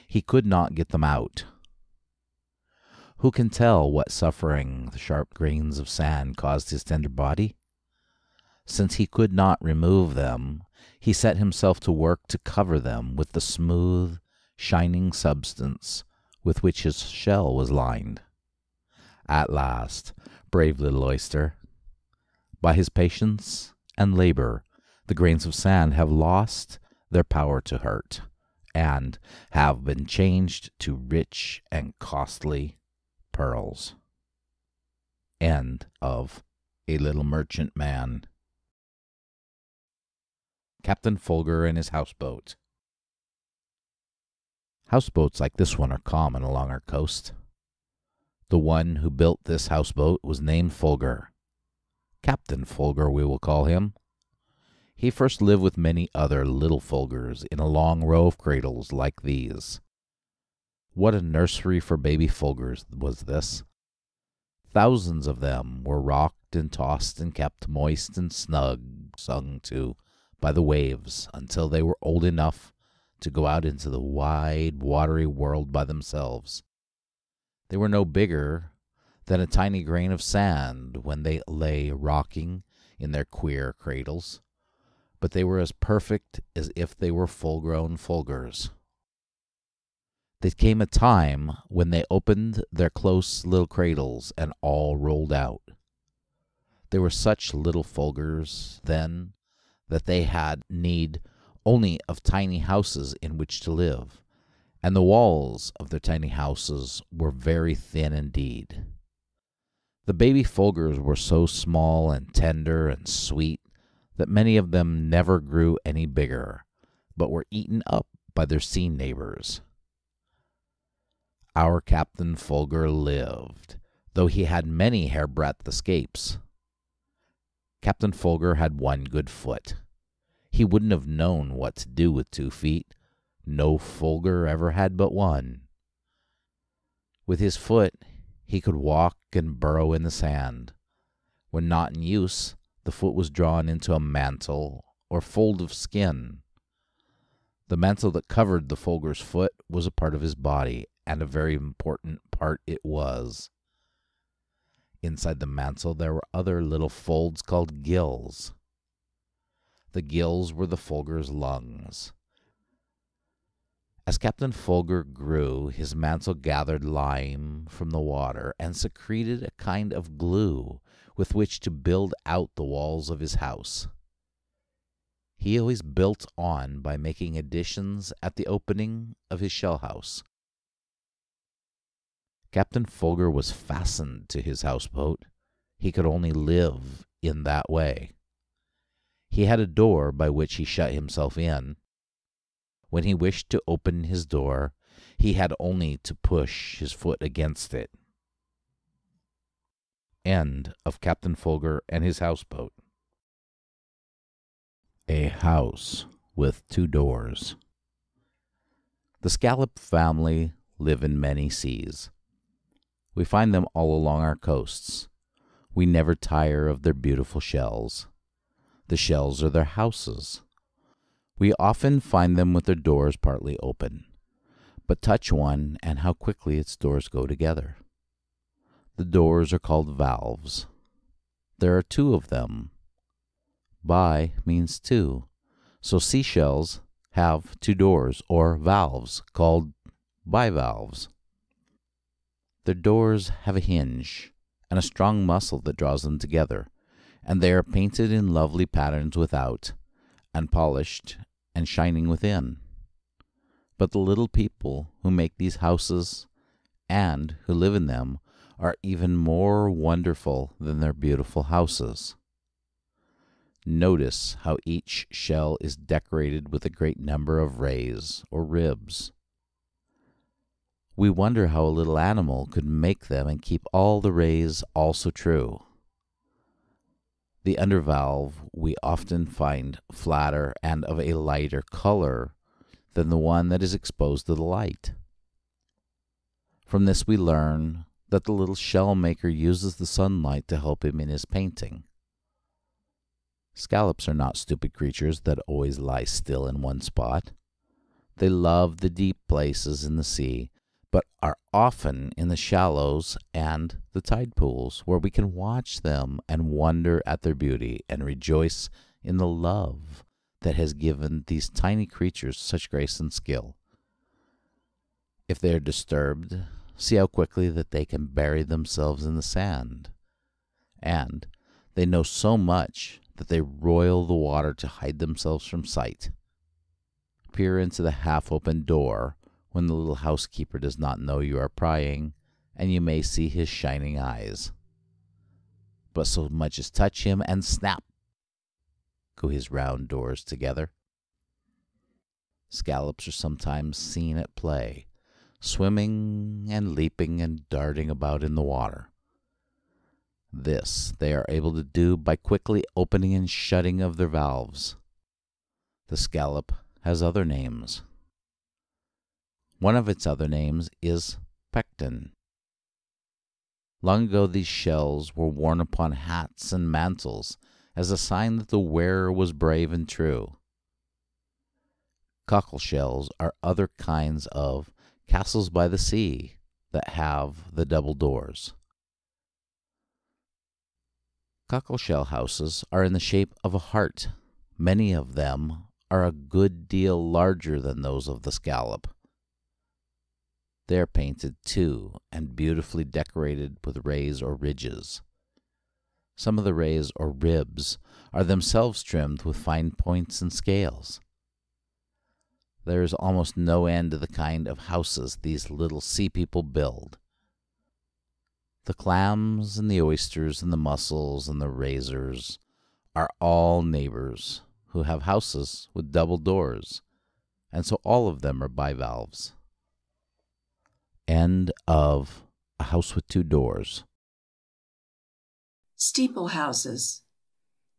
He could not get them out. Who can tell what suffering the sharp grains of sand caused his tender body? Since he could not remove them, he set himself to work to cover them with the smooth, shining substance with which his shell was lined. At last, brave little oyster, by his patience and labor, the grains of sand have lost their power to hurt, and have been changed to rich and costly pearls. End of A Little Merchant Man. Captain Fulgur and his houseboat. Houseboats like this one are common along our coast. The one who built this houseboat was named Fulgur. Captain Fulgur, we will call him. He first lived with many other little Fulgurs in a long row of cradles like these. What a nursery for baby Fulgurs was this! Thousands of them were rocked and tossed and kept moist and snug, sung to by the waves until they were old enough to go out into the wide, watery world by themselves. They were no bigger than a tiny grain of sand when they lay rocking in their queer cradles, but they were as perfect as if they were full grown Fulgurs. There came a time when they opened their close little cradles and all rolled out. They were such little Fulgurs then that they had need only of tiny houses in which to live, and the walls of their tiny houses were very thin indeed. The baby Fulgurs were so small and tender and sweet that many of them never grew any bigger, but were eaten up by their sea neighbors. Our Captain Fulgur lived, though he had many hairbreadth escapes. Captain Fulgur had one good foot. He wouldn't have known what to do with two feet. No Fulgur ever had but one. With his foot, he could walk and burrow in the sand. When not in use, the foot was drawn into a mantle or fold of skin. The mantle that covered the Fulgur's foot was a part of his body, and a very important part it was. Inside the mantle there were other little folds called gills. The gills were the Fulgur's lungs. As Captain Fulgur grew, his mantle gathered lime from the water and secreted a kind of glue with which to build out the walls of his house. He always built on by making additions at the opening of his shell house. Captain Fulgur was fastened to his houseboat. He could only live in that way. He had a door by which he shut himself in. When he wished to open his door, he had only to push his foot against it. End of Captain Fulgur and his houseboat. A house with two doors. The scallop family live in many seas. We find them all along our coasts. We never tire of their beautiful shells. The shells are their houses. We often find them with their doors partly open. But touch one, and how quickly its doors go together. The doors are called valves. There are two of them. Bi means two, so seashells have two doors or valves called bivalves. Their doors have a hinge and a strong muscle that draws them together, and they are painted in lovely patterns without, and polished and shining within. But the little people who make these houses and who live in them are even more wonderful than their beautiful houses. Notice how each shell is decorated with a great number of rays or ribs. We wonder how a little animal could make them and keep all the rays also true. The undervalve we often find flatter and of a lighter color than the one that is exposed to the light. From this we learn that the little shell maker uses the sunlight to help him in his painting. Scallops are not stupid creatures that always lie still in one spot. They love the deep places in the sea but are often in the shallows and the tide pools, where we can watch them and wonder at their beauty and rejoice in the love that has given these tiny creatures such grace and skill. If they are disturbed, see how quickly that they can bury themselves in the sand. And they know so much that they roil the water to hide themselves from sight. Peer into the half open door when the little housekeeper does not know you are prying, and you may see his shining eyes. But so much as touch him, and snap go his round doors together. Scallops are sometimes seen at play, swimming and leaping and darting about in the water. This they are able to do by quickly opening and shutting of their valves. The scallop has other names. One of its other names is pecten. Long ago, these shells were worn upon hats and mantles as a sign that the wearer was brave and true. Cockle shells are other kinds of castles by the sea that have the double doors. Cockle shell houses are in the shape of a heart. Many of them are a good deal larger than those of the scallop. They are painted, too, and beautifully decorated with rays or ridges. Some of the rays or ribs are themselves trimmed with fine points and scales. There is almost no end to the kind of houses these little sea people build. The clams and the oysters and the mussels and the razors are all neighbors who have houses with double doors, and so all of them are bivalves. End of A House with Two Doors. Steeple houses.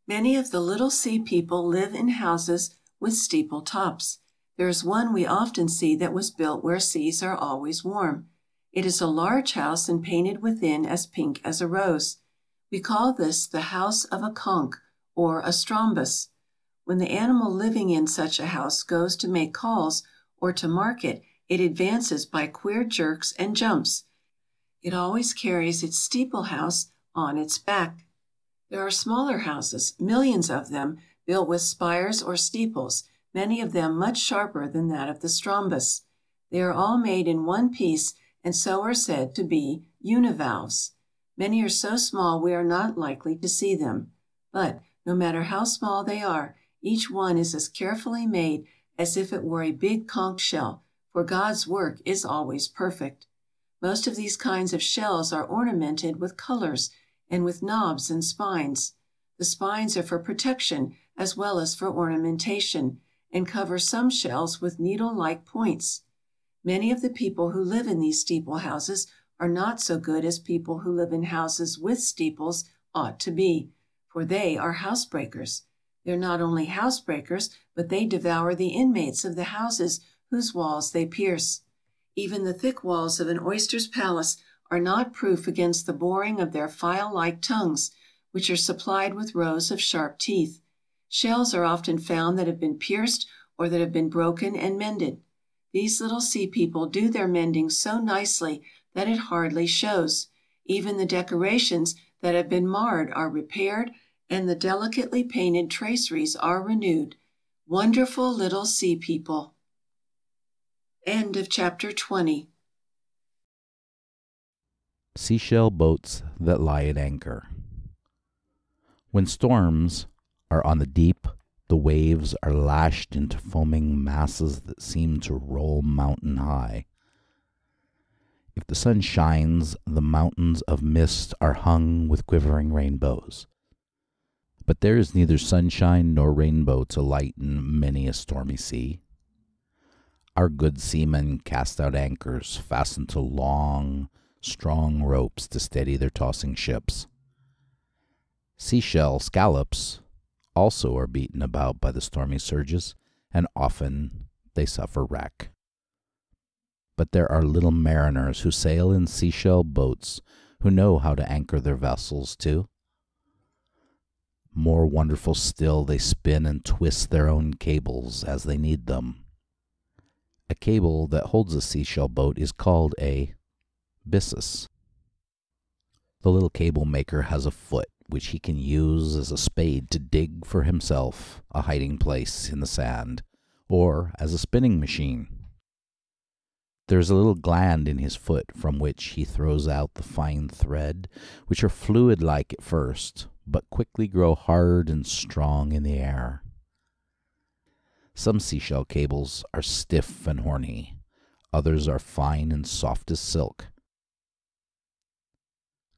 Many of the little sea people live in houses with steeple tops. There is one we often see that was built where seas are always warm. It is a large house and painted within as pink as a rose. We call this the house of a conch or a strombus. When the animal living in such a house goes to make calls or to market it advances by queer jerks and jumps. It always carries its steeple house on its back. There are smaller houses, millions of them, built with spires or steeples, many of them much sharper than that of the strombus. They are all made in one piece and so are said to be univalves. Many are so small we are not likely to see them. But, no matter how small they are, each one is as carefully made as if it were a big conch shell, for God's work is always perfect. Most of these kinds of shells are ornamented with colors and with knobs and spines. The spines are for protection as well as for ornamentation, and cover some shells with needle like points. Many of the people who live in these steeple houses are not so good as people who live in houses with steeples ought to be, for they are housebreakers. They are not only housebreakers, but they devour the inmates of the houses whose walls they pierce. Even the thick walls of an oyster's palace are not proof against the boring of their file like tongues, which are supplied with rows of sharp teeth. Shells are often found that have been pierced or that have been broken and mended. These little sea people do their mending so nicely that it hardly shows. Even the decorations that have been marred are repaired and the delicately painted traceries are renewed. Wonderful little sea people! End of chapter 20. Seashell boats that lie at anchor. When storms are on the deep, the waves are lashed into foaming masses that seem to roll mountain high. If the sun shines, the mountains of mist are hung with quivering rainbows. But there is neither sunshine nor rainbow to lighten many a stormy sea. Our good seamen cast out anchors fastened to long, strong ropes to steady their tossing ships. Seashell scallops also are beaten about by the stormy surges, and often they suffer wreck. But there are little mariners who sail in seashell boats who know how to anchor their vessels too. More wonderful still, they spin and twist their own cables as they need them. A cable that holds a seashell boat is called a byssus. The little cable maker has a foot which he can use as a spade to dig for himself a hiding place in the sand, or as a spinning machine. There is a little gland in his foot from which he throws out the fine thread, which are fluid like at first, but quickly grow hard and strong in the air. Some seashell cables are stiff and horny, others are fine and soft as silk.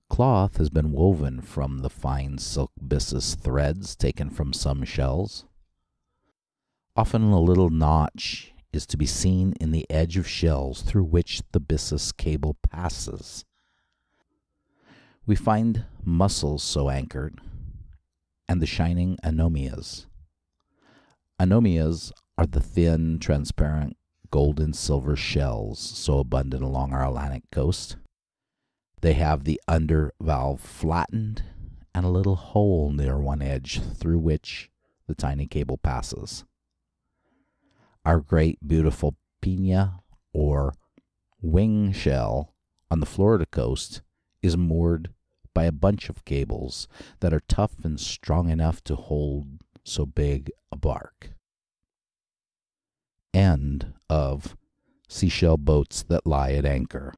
Cloth has been woven from the fine silk byssus threads taken from some shells. Often a little notch is to be seen in the edge of shells through which the byssus cable passes. We find mussels so anchored, and the shining anomias. Anomias are the thin, transparent, gold and silver shells so abundant along our Atlantic coast. They have the under valve flattened and a little hole near one edge through which the tiny cable passes. Our great beautiful pinna or wing shell on the Florida coast is moored by a bunch of cables that are tough and strong enough to hold so big a bark. End of Seashell Boats That Lie at Anchor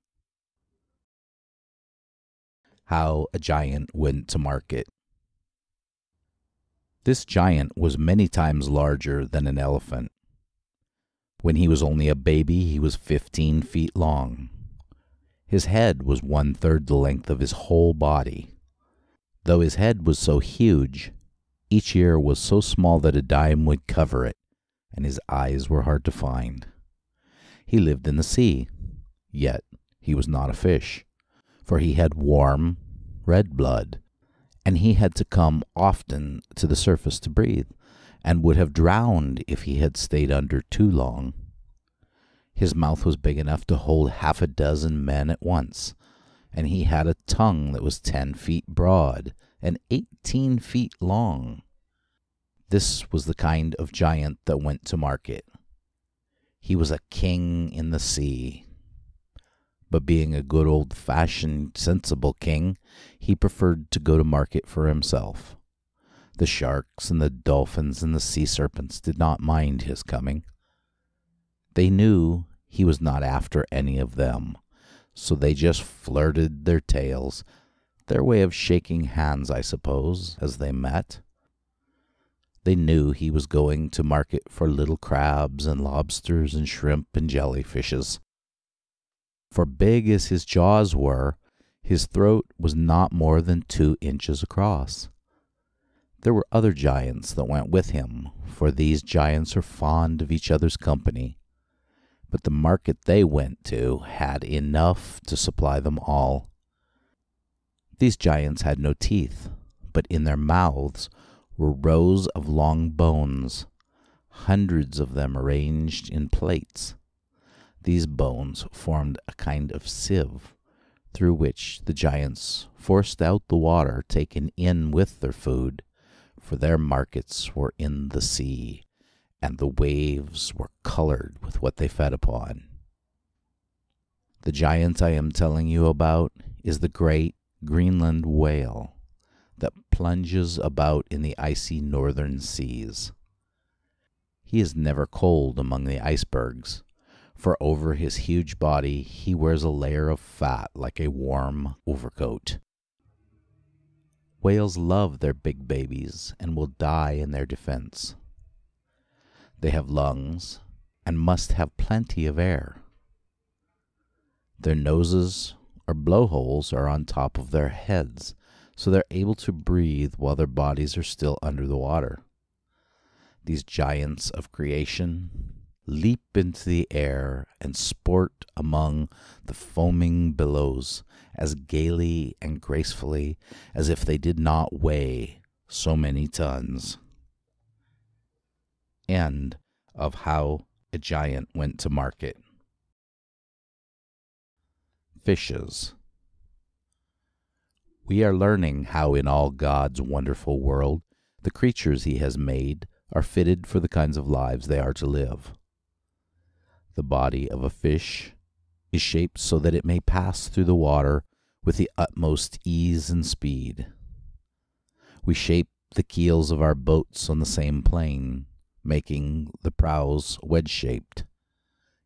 how a giant went to market. This giant was many times larger than an elephant. When he was only a baby, he was fifteen feet long. His head was one third the length of his whole body. Though his head was so huge, each ear was so small that a dime would cover it, and his eyes were hard to find. He lived in the sea, yet he was not a fish, for he had warm, red blood, and he had to come often to the surface to breathe, and would have drowned if he had stayed under too long. His mouth was big enough to hold half a dozen men at once, and he had a tongue that was ten feet broad and eighteen feet long. This was the kind of giant that went to market. He was a king in the sea. But being a good old fashioned, sensible king, he preferred to go to market for himself. The sharks and the dolphins and the sea serpents did not mind his coming. They knew he was not after any of them, so they just flirted their tails, their way of shaking hands, I suppose, as they met. They knew he was going to market for little crabs and lobsters and shrimp and jellyfishes. For big as his jaws were, his throat was not more than two inches across. There were other giants that went with him, for these giants are fond of each other's company. But the market they went to had enough to supply them all. These giants had no teeth, but in their mouths were rows of long bones, hundreds of them arranged in plates. These bones formed a kind of sieve through which the giants forced out the water taken in with their food for their markets were in the sea, and the waves were colored with what they fed upon. The giant I am telling you about is the great Greenland whale that plunges about in the icy northern seas. He is never cold among the icebergs, for over his huge body he wears a layer of fat like a warm overcoat. Whales love their big babies and will die in their defense. They have lungs and must have plenty of air. Their noses or blowholes are on top of their heads, so they're able to breathe while their bodies are still under the water. These giants of creation leap into the air and sport among the foaming billows as gaily and gracefully as if they did not weigh so many tons. End of How a Giant Went to Market. Fishes. We are learning how, in all God's wonderful world, the creatures He has made are fitted for the kinds of lives they are to live. The body of a fish is shaped so that it may pass through the water with the utmost ease and speed. We shape the keels of our boats on the same plane, making the prows wedge shaped.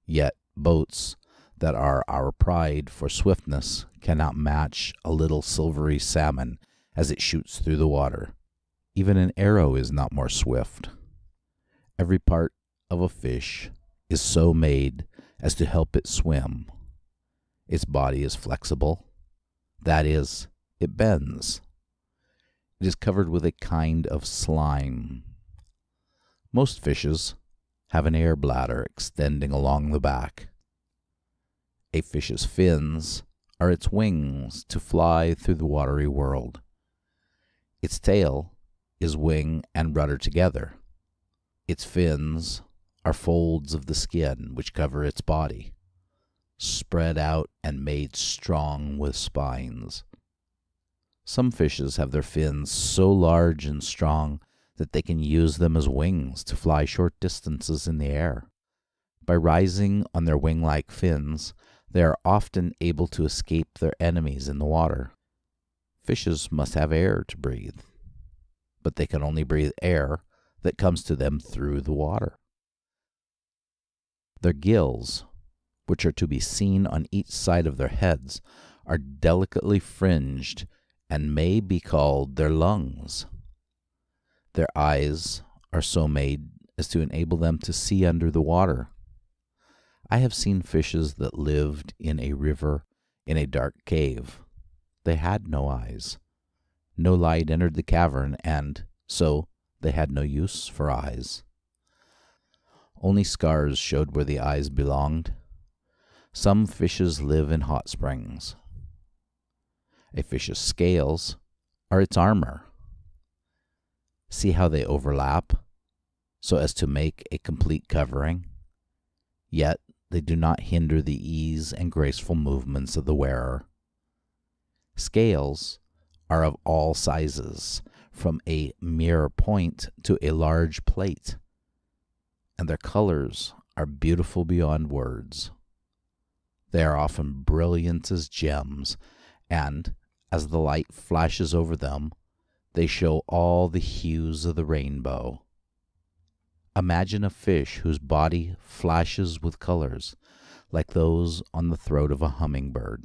Yet boats that are our pride for swiftness cannot match a little silvery salmon as it shoots through the water. Even an arrow is not more swift. Every part of a fish is so made as to help it swim. Its body is flexible, that is, it bends. It is covered with a kind of slime. Most fishes have an air bladder extending along the back. A fish's fins are its wings to fly through the watery world. Its tail is wing and rudder together. Its fins are folds of the skin which cover its body spread out and made strong with spines. Some fishes have their fins so large and strong that they can use them as wings to fly short distances in the air. By rising on their wing like fins, they are often able to escape their enemies in the water. Fishes must have air to breathe, but they can only breathe air that comes to them through the water. Their gills which are to be seen on each side of their heads, are delicately fringed and may be called their lungs. Their eyes are so made as to enable them to see under the water. I have seen fishes that lived in a river in a dark cave. They had no eyes. No light entered the cavern, and so they had no use for eyes. Only scars showed where the eyes belonged. Some fishes live in hot springs. A fish's scales are its armor. See how they overlap so as to make a complete covering? Yet they do not hinder the ease and graceful movements of the wearer. Scales are of all sizes, from a mere point to a large plate, and their colors are beautiful beyond words. They are often brilliant as gems, and as the light flashes over them, they show all the hues of the rainbow. Imagine a fish whose body flashes with colors like those on the throat of a hummingbird.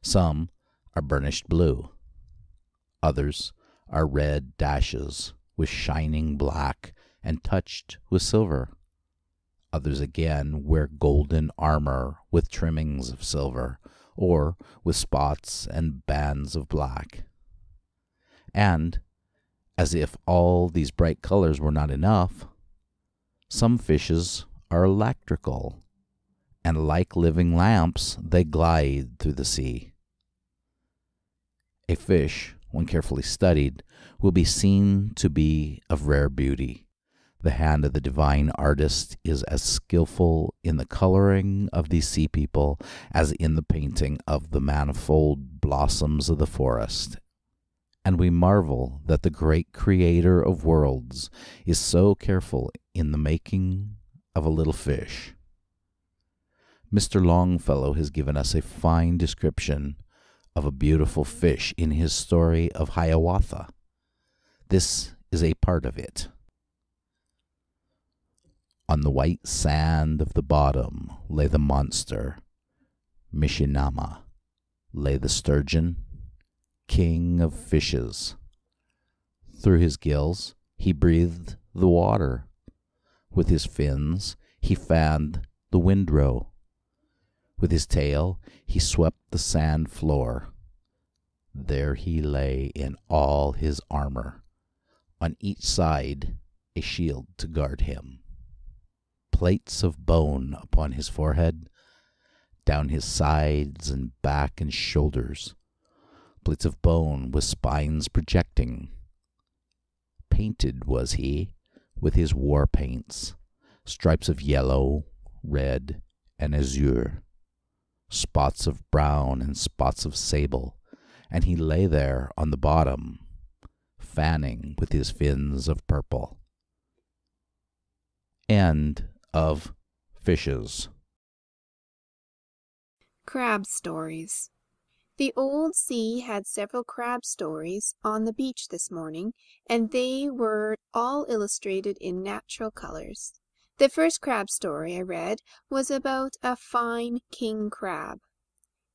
Some are burnished blue, others are red dashes with shining black and touched with silver. Others again wear golden armor with trimmings of silver, or with spots and bands of black. And, as if all these bright colors were not enough, some fishes are electrical, and like living lamps, they glide through the sea. A fish, when carefully studied, will be seen to be of rare beauty. The hand of the divine artist is as skilful in the coloring of these sea people as in the painting of the manifold blossoms of the forest. And we marvel that the great creator of worlds is so careful in the making of a little fish. Mr. Longfellow has given us a fine description of a beautiful fish in his story of Hiawatha. This is a part of it. On the white sand of the bottom lay the monster, Mishe-Nahma, lay the sturgeon, king of fishes. Through his gills he breathed the water. With his fins he fanned the windrow. With his tail he swept the sand floor. There he lay in all his armor, on each side a shield to guard him plates of bone upon his forehead, down his sides and back and shoulders, plates of bone with spines projecting. Painted was he with his war paints, stripes of yellow, red, and azure, spots of brown and spots of sable, and he lay there on the bottom, fanning with his fins of purple. End of fishes. Crab Stories The old sea had several crab stories on the beach this morning, and they were all illustrated in natural colors. The first crab story I read was about a fine king crab.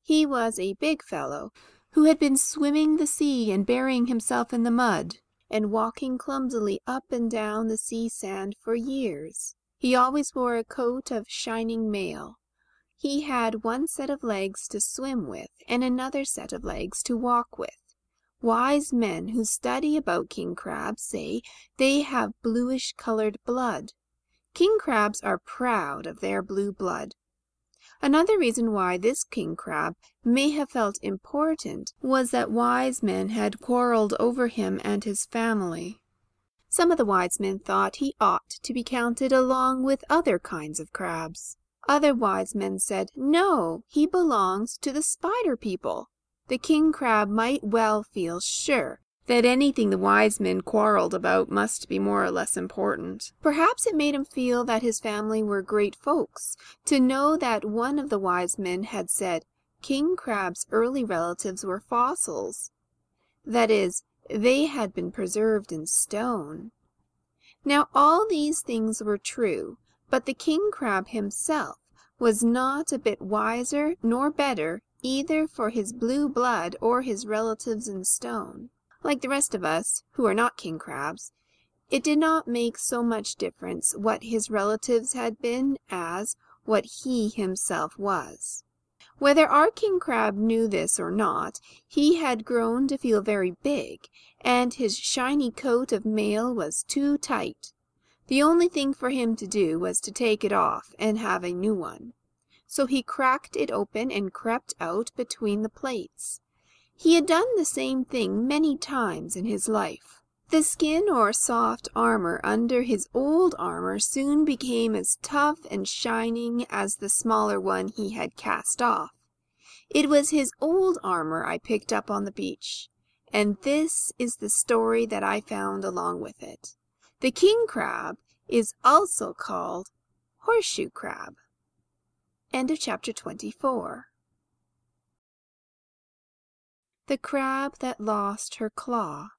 He was a big fellow who had been swimming the sea and burying himself in the mud, and walking clumsily up and down the sea sand for years. He always wore a coat of shining mail. He had one set of legs to swim with and another set of legs to walk with. Wise men who study about king crabs say they have bluish colored blood. King crabs are proud of their blue blood. Another reason why this king crab may have felt important was that wise men had quarreled over him and his family. Some of the wise men thought he ought to be counted along with other kinds of crabs. Other wise men said, No, he belongs to the spider people. The king crab might well feel sure that anything the wise men quarreled about must be more or less important. Perhaps it made him feel that his family were great folks, to know that one of the wise men had said King Crab's early relatives were fossils. That is, they had been preserved in stone. Now all these things were true, but the king crab himself was not a bit wiser nor better either for his blue blood or his relatives in stone. Like the rest of us, who are not king crabs, it did not make so much difference what his relatives had been as what he himself was. Whether our king crab knew this or not, he had grown to feel very big, and his shiny coat of mail was too tight. The only thing for him to do was to take it off and have a new one. So he cracked it open and crept out between the plates. He had done the same thing many times in his life. The skin or soft armor under his old armor soon became as tough and shining as the smaller one he had cast off. It was his old armor I picked up on the beach, and this is the story that I found along with it. The king crab is also called horseshoe crab. End of chapter 24. The crab that lost her claw.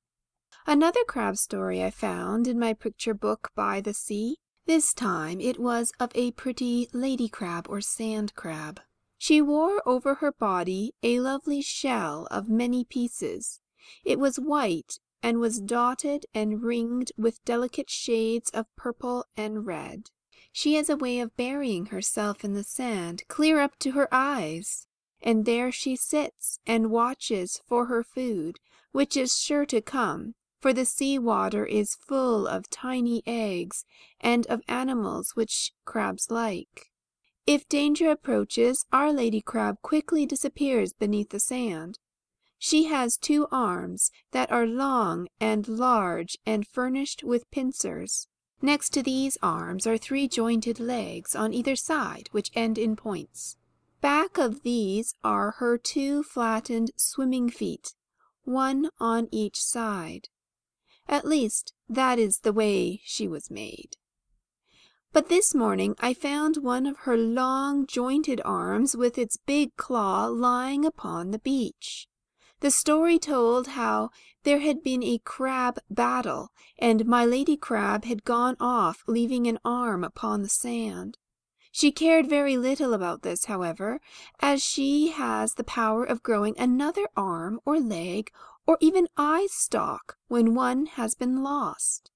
Another crab story I found in my picture book by the sea. This time it was of a pretty lady crab or sand crab. She wore over her body a lovely shell of many pieces. It was white and was dotted and ringed with delicate shades of purple and red. She has a way of burying herself in the sand clear up to her eyes, and there she sits and watches for her food, which is sure to come, for the sea water is full of tiny eggs and of animals which crabs like. If danger approaches, Our Lady Crab quickly disappears beneath the sand. She has two arms that are long and large and furnished with pincers. Next to these arms are three jointed legs on either side, which end in points. Back of these are her two flattened swimming feet, one on each side. At least, that is the way she was made. But this morning I found one of her long jointed arms with its big claw lying upon the beach. The story told how there had been a crab battle, and my lady crab had gone off, leaving an arm upon the sand. She cared very little about this, however, as she has the power of growing another arm or leg or even eye stalk when one has been lost.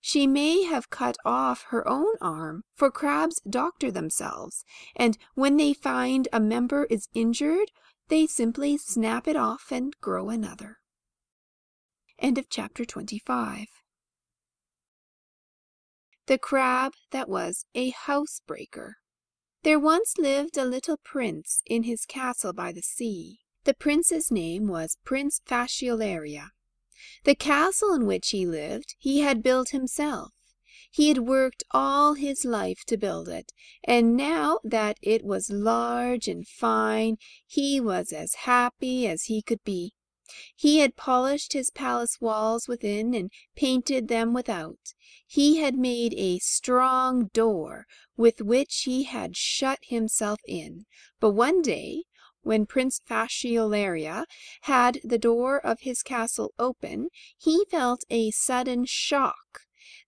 She may have cut off her own arm, for crabs doctor themselves, and when they find a member is injured they simply snap it off and grow another. End of chapter 25. The Crab That Was a Housebreaker. There once lived a little prince in his castle by the sea. The prince's name was Prince Fasciolaria. The castle in which he lived he had built himself. He had worked all his life to build it, and now that it was large and fine he was as happy as he could be. He had polished his palace walls within and painted them without. He had made a strong door with which he had shut himself in. But one day when Prince Fasciolaria had the door of his castle open, he felt a sudden shock.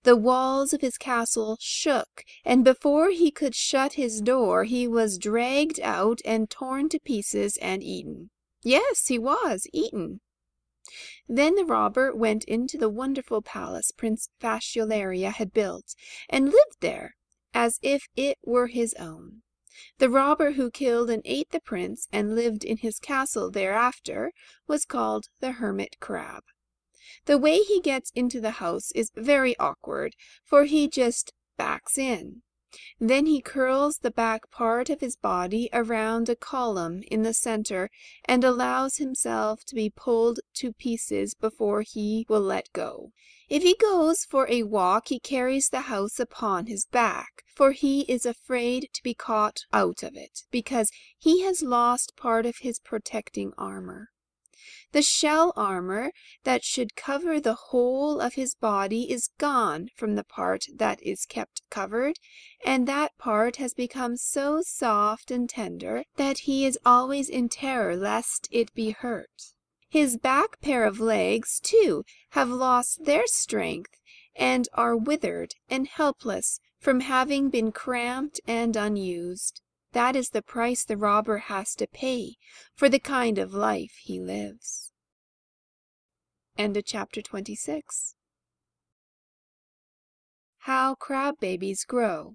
The walls of his castle shook, and before he could shut his door he was dragged out and torn to pieces and eaten. Yes, he was eaten. Then the robber went into the wonderful palace Prince Fasciolaria had built, and lived there as if it were his own. The robber who killed and ate the prince and lived in his castle thereafter was called the hermit crab. The way he gets into the house is very awkward, for he just backs in. Then he curls the back part of his body around a column in the center and allows himself to be pulled to pieces before he will let go. If he goes for a walk he carries the house upon his back, for he is afraid to be caught out of it, because he has lost part of his protecting armor. The shell armor that should cover the whole of his body is gone from the part that is kept covered, and that part has become so soft and tender that he is always in terror lest it be hurt. His back pair of legs, too, have lost their strength and are withered and helpless from having been cramped and unused. That is the price the robber has to pay for the kind of life he lives. End of chapter 26. How crab babies grow.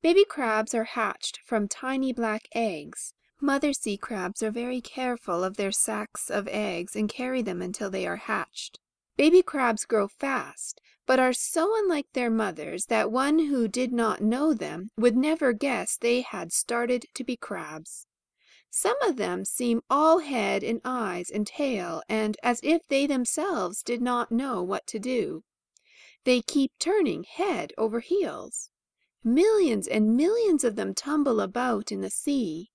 Baby crabs are hatched from tiny black eggs. Mother sea crabs are very careful of their sacs of eggs and carry them until they are hatched. Baby crabs grow fast, but are so unlike their mothers that one who did not know them would never guess they had started to be crabs. Some of them seem all head and eyes and tail and as if they themselves did not know what to do. They keep turning head over heels. Millions and millions of them tumble about in the sea.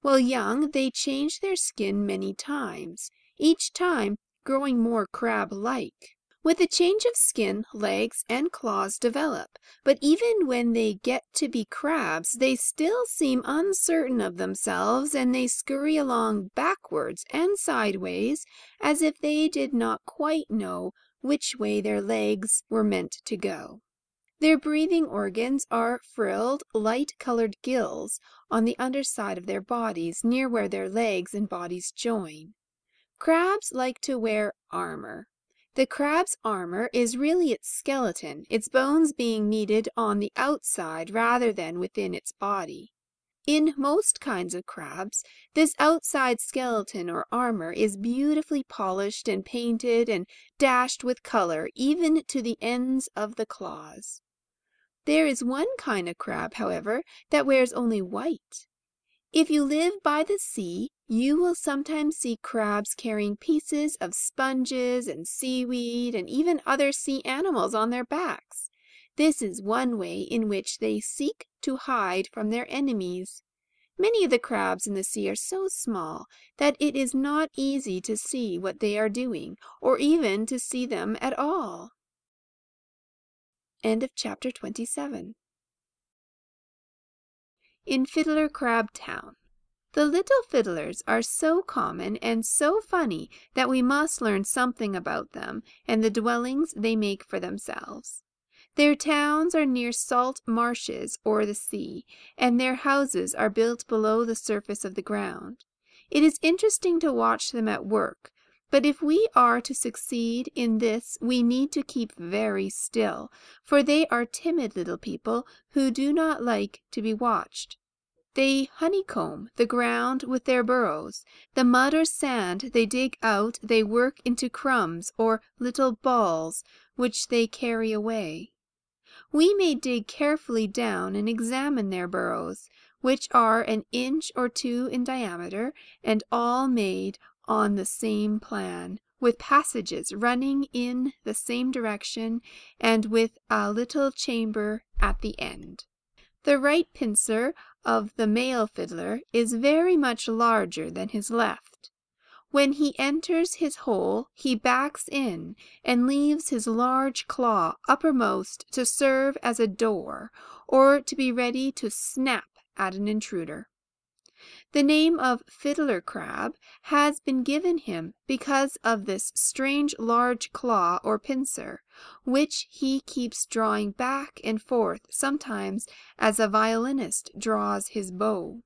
While young they change their skin many times, each time growing more crab-like. With the change of skin, legs and claws develop, but even when they get to be crabs, they still seem uncertain of themselves and they scurry along backwards and sideways as if they did not quite know which way their legs were meant to go. Their breathing organs are frilled, light-colored gills on the underside of their bodies near where their legs and bodies join. Crabs like to wear armor. The crab's armor is really its skeleton, its bones being kneaded on the outside rather than within its body. In most kinds of crabs, this outside skeleton or armor is beautifully polished and painted and dashed with color even to the ends of the claws. There is one kind of crab, however, that wears only white. If you live by the sea, you will sometimes see crabs carrying pieces of sponges and seaweed and even other sea animals on their backs. This is one way in which they seek to hide from their enemies. Many of the crabs in the sea are so small that it is not easy to see what they are doing, or even to see them at all. End of chapter 27 in Fiddler Crab Town. The little fiddlers are so common and so funny that we must learn something about them and the dwellings they make for themselves. Their towns are near salt marshes or the sea, and their houses are built below the surface of the ground. It is interesting to watch them at work, but if we are to succeed in this we need to keep very still, for they are timid little people who do not like to be watched. They honeycomb the ground with their burrows. The mud or sand they dig out they work into crumbs or little balls which they carry away. We may dig carefully down and examine their burrows, which are an inch or two in diameter and all made on the same plan, with passages running in the same direction and with a little chamber at the end. The right pincer of the male fiddler is very much larger than his left. When he enters his hole he backs in and leaves his large claw uppermost to serve as a door or to be ready to snap at an intruder. The name of fiddler crab has been given him because of this strange large claw or pincer, which he keeps drawing back and forth sometimes as a violinist draws his bow.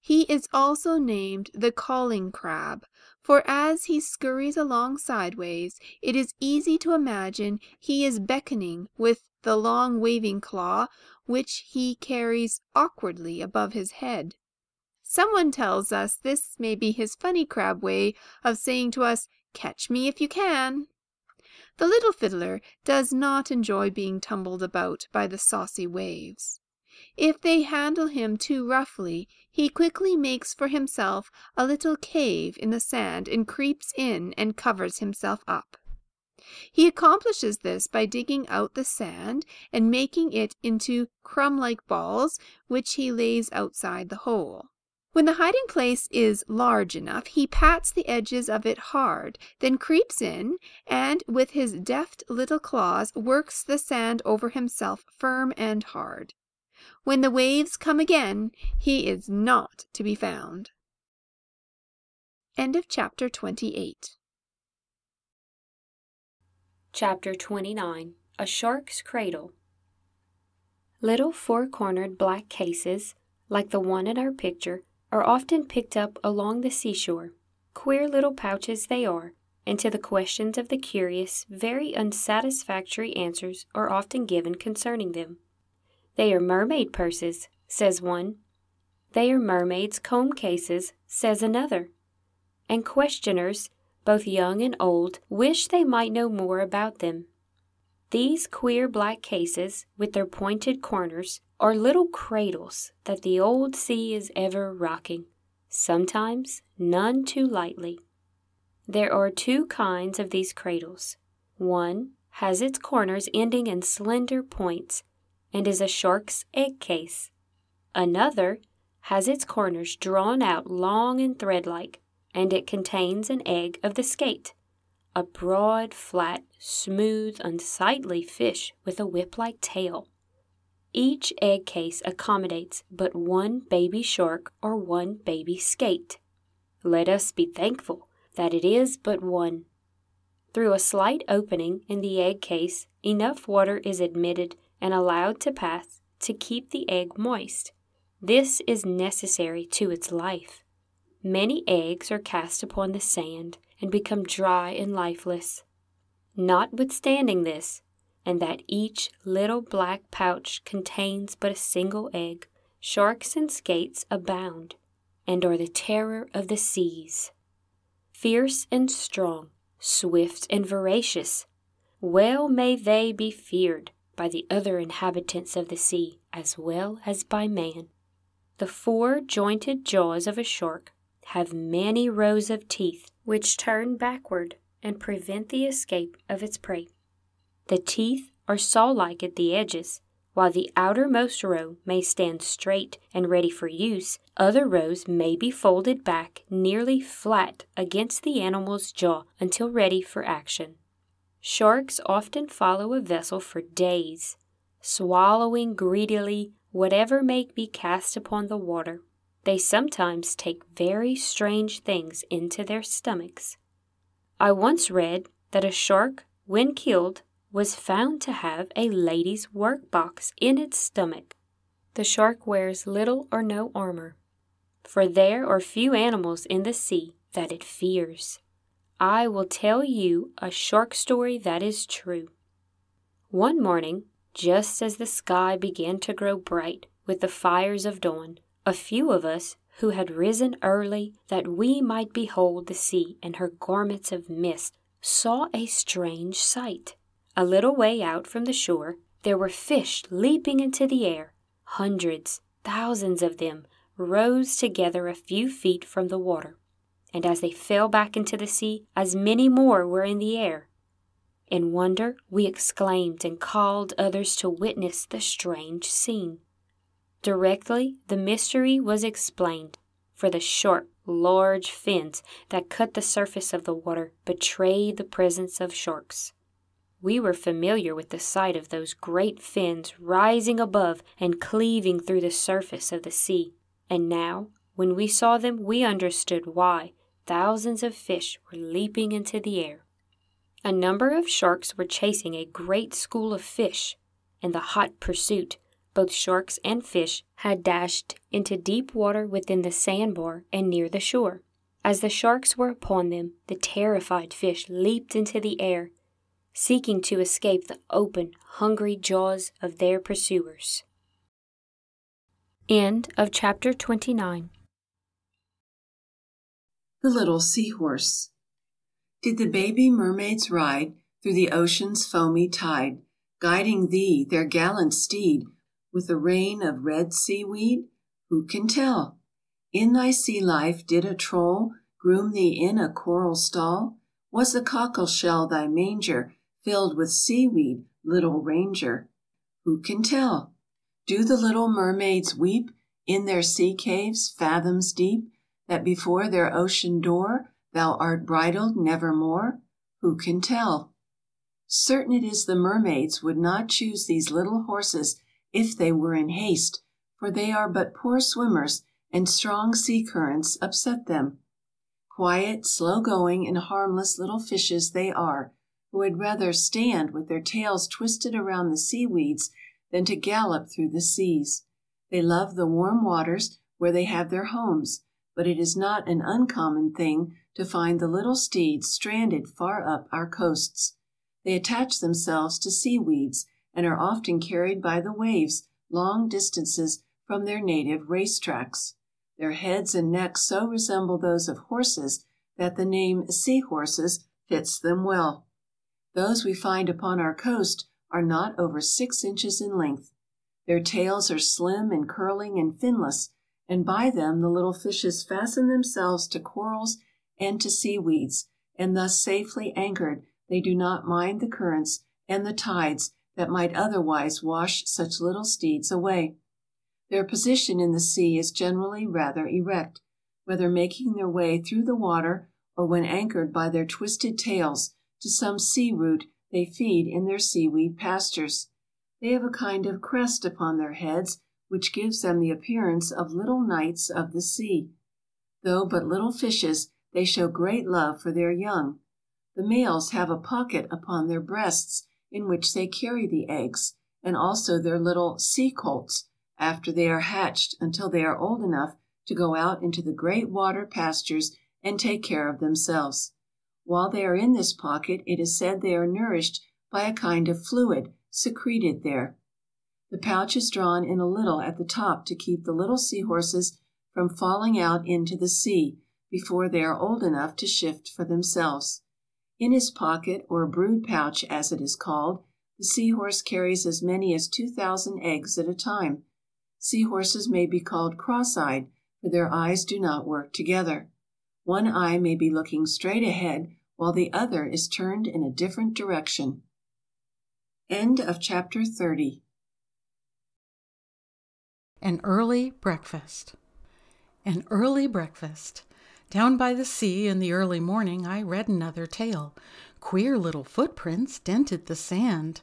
He is also named the calling crab, for as he scurries along sideways, it is easy to imagine he is beckoning with the long waving claw which he carries awkwardly above his head. Someone tells us this may be his funny crab way of saying to us, Catch me if you can. The little fiddler does not enjoy being tumbled about by the saucy waves. If they handle him too roughly, he quickly makes for himself a little cave in the sand and creeps in and covers himself up. He accomplishes this by digging out the sand and making it into crumb-like balls which he lays outside the hole. When the hiding place is large enough, he pats the edges of it hard, then creeps in, and with his deft little claws works the sand over himself firm and hard. When the waves come again, he is not to be found. End of chapter 28. Chapter 29 A Shark's Cradle Little four-cornered black cases, like the one in our picture, are often picked up along the seashore. Queer little pouches they are, and to the questions of the curious, very unsatisfactory answers are often given concerning them. They are mermaid purses, says one. They are mermaids' comb cases, says another. And questioners, both young and old, wish they might know more about them. These queer black cases, with their pointed corners, are little cradles that the old sea is ever rocking, sometimes none too lightly. There are two kinds of these cradles. One has its corners ending in slender points and is a shark's egg case. Another has its corners drawn out long and thread like, and it contains an egg of the skate, a broad, flat, smooth, unsightly fish with a whip like tail. Each egg case accommodates but one baby shark or one baby skate. Let us be thankful that it is but one. Through a slight opening in the egg case, enough water is admitted and allowed to pass to keep the egg moist. This is necessary to its life. Many eggs are cast upon the sand and become dry and lifeless. Notwithstanding this, and that each little black pouch contains but a single egg, sharks and skates abound, and are the terror of the seas fierce and strong, swift and voracious. Well may they be feared by the other inhabitants of the sea as well as by man. The four jointed jaws of a shark have many rows of teeth which turn backward and prevent the escape of its prey. The teeth are saw like at the edges, while the outermost row may stand straight and ready for use, other rows may be folded back nearly flat against the animal's jaw until ready for action. Sharks often follow a vessel for days, swallowing greedily whatever may be cast upon the water. They sometimes take very strange things into their stomachs. I once read that a shark, when killed, was found to have a lady's workbox in its stomach. The shark wears little or no armor, for there are few animals in the sea that it fears. I will tell you a shark story that is true. One morning, just as the sky began to grow bright with the fires of dawn, a few of us who had risen early that we might behold the sea and her garments of mist saw a strange sight. A little way out from the shore, there were fish leaping into the air. Hundreds, thousands of them rose together a few feet from the water, and as they fell back into the sea, as many more were in the air. In wonder, we exclaimed and called others to witness the strange scene. Directly the mystery was explained, for the short, large fins that cut the surface of the water betrayed the presence of sharks. We were familiar with the sight of those great fins rising above and cleaving through the surface of the sea, and now, when we saw them, we understood why thousands of fish were leaping into the air. A number of sharks were chasing a great school of fish. In the hot pursuit, both sharks and fish had dashed into deep water within the sandbar and near the shore. As the sharks were upon them, the terrified fish leaped into the air seeking to escape the open, hungry jaws of their pursuers. End of chapter 29. The Little Seahorse. Did the baby mermaids ride through the ocean's foamy tide, guiding thee, their gallant steed, with a rain of red seaweed? Who can tell? In thy sea life did a troll groom thee in a coral stall? Was the cockle shell thy manger, filled with seaweed, little Ranger? Who can tell? Do the little mermaids weep in their sea caves, fathoms deep, that before their ocean door thou art bridled nevermore? Who can tell? Certain it is the mermaids would not choose these little horses if they were in haste, for they are but poor swimmers, and strong sea currents upset them. Quiet, slow going, and harmless little fishes they are, who had rather stand with their tails twisted around the seaweeds than to gallop through the seas. They love the warm waters where they have their homes, but it is not an uncommon thing to find the little steeds stranded far up our coasts. They attach themselves to sea weeds, and are often carried by the waves long distances from their native race tracks. Their heads and necks so resemble those of horses that the name sea horses fits them well. Those we find upon our coast are not over six inches in length. Their tails are slim and curling and finless, and by them the little fishes fasten themselves to corals and to seaweeds, and thus safely anchored they do not mind the currents and the tides that might otherwise wash such little steeds away. Their position in the sea is generally rather erect, whether making their way through the water or when anchored by their twisted tails to some sea root they feed in their seaweed pastures. They have a kind of crest upon their heads which gives them the appearance of little knights of the sea. Though but little fishes, they show great love for their young. The males have a pocket upon their breasts in which they carry the eggs, and also their little sea colts, after they are hatched until they are old enough to go out into the great water pastures and take care of themselves. While they are in this pocket it is said they are nourished by a kind of fluid secreted there. The pouch is drawn in a little at the top to keep the little sea horses from falling out into the sea before they are old enough to shift for themselves. In his pocket, or brood pouch as it is called, the sea horse carries as many as two thousand eggs at a time. Sea horses may be called cross eyed, for their eyes do not work together. One eye may be looking straight ahead while the other is turned in a different direction. End of chapter 30. An early breakfast. An early breakfast. Down by the sea in the early morning I read another tale. Queer little footprints dented the sand.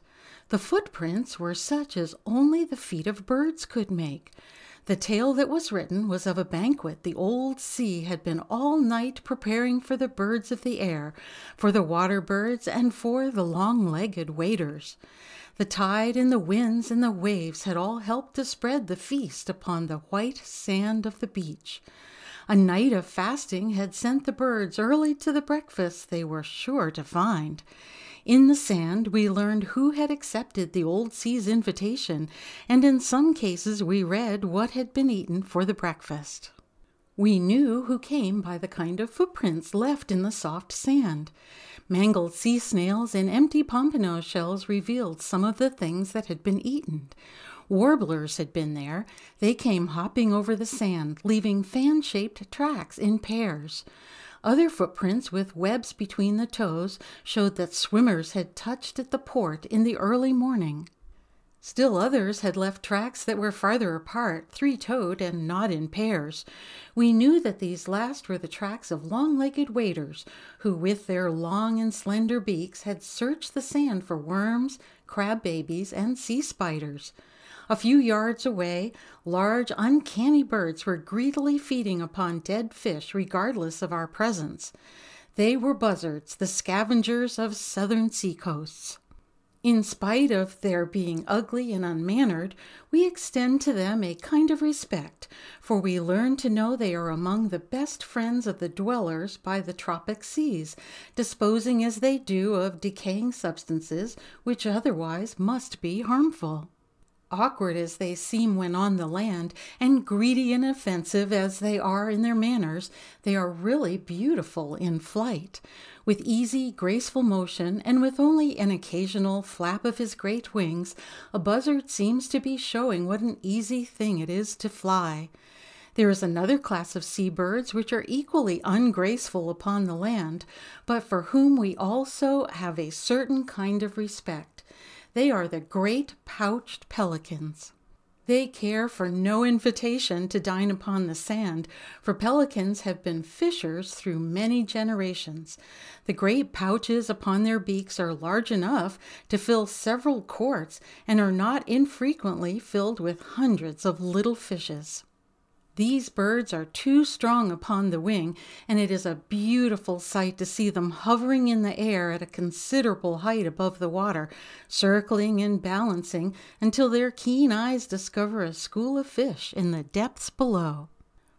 The footprints were such as only the feet of birds could make. The tale that was written was of a banquet the old sea had been all night preparing for the birds of the air, for the water birds, and for the long legged waders. The tide and the winds and the waves had all helped to spread the feast upon the white sand of the beach. A night of fasting had sent the birds early to the breakfast they were sure to find. In the sand, we learned who had accepted the old sea's invitation, and in some cases we read what had been eaten for the breakfast. We knew who came by the kind of footprints left in the soft sand. Mangled sea snails and empty pompano shells revealed some of the things that had been eaten. Warblers had been there. They came hopping over the sand, leaving fan shaped tracks in pairs. Other footprints with webs between the toes showed that swimmers had touched at the port in the early morning. Still others had left tracks that were farther apart, three toed and not in pairs. We knew that these last were the tracks of long legged waders, who, with their long and slender beaks, had searched the sand for worms, crab babies, and sea spiders. A few yards away, large, uncanny birds were greedily feeding upon dead fish regardless of our presence. They were buzzards, the scavengers of southern seacoasts. In spite of their being ugly and unmannered, we extend to them a kind of respect, for we learn to know they are among the best friends of the dwellers by the tropic seas, disposing as they do of decaying substances which otherwise must be harmful. Awkward as they seem when on the land, and greedy and offensive as they are in their manners, they are really beautiful in flight. With easy, graceful motion, and with only an occasional flap of his great wings, a buzzard seems to be showing what an easy thing it is to fly. There is another class of sea birds which are equally ungraceful upon the land, but for whom we also have a certain kind of respect. They are the great pouched pelicans. They care for no invitation to dine upon the sand, for pelicans have been fishers through many generations. The great pouches upon their beaks are large enough to fill several quarts and are not infrequently filled with hundreds of little fishes. These birds are too strong upon the wing, and it is a beautiful sight to see them hovering in the air at a considerable height above the water, circling and balancing until their keen eyes discover a school of fish in the depths below.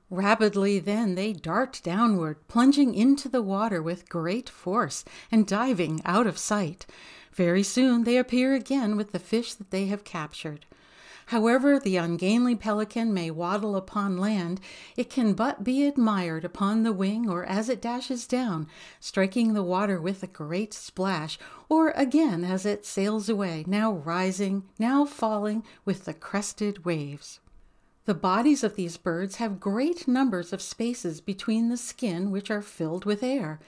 Rapidly then they dart downward, plunging into the water with great force and diving out of sight. Very soon they appear again with the fish that they have captured. However the ungainly pelican may waddle upon land, it can but be admired upon the wing or as it dashes down, striking the water with a great splash, or again as it sails away, now rising, now falling with the crested waves. The bodies of these birds have great numbers of spaces between the skin which are filled with air.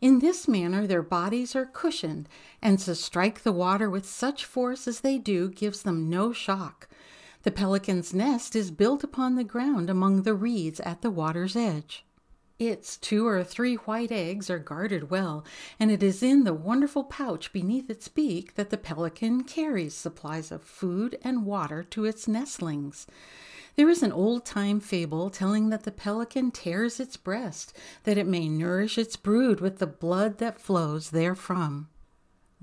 In this manner their bodies are cushioned, and to strike the water with such force as they do gives them no shock. The pelican's nest is built upon the ground among the reeds at the water's edge. Its two or three white eggs are guarded well, and it is in the wonderful pouch beneath its beak that the pelican carries supplies of food and water to its nestlings. There is an old time fable telling that the pelican tears its breast that it may nourish its brood with the blood that flows therefrom.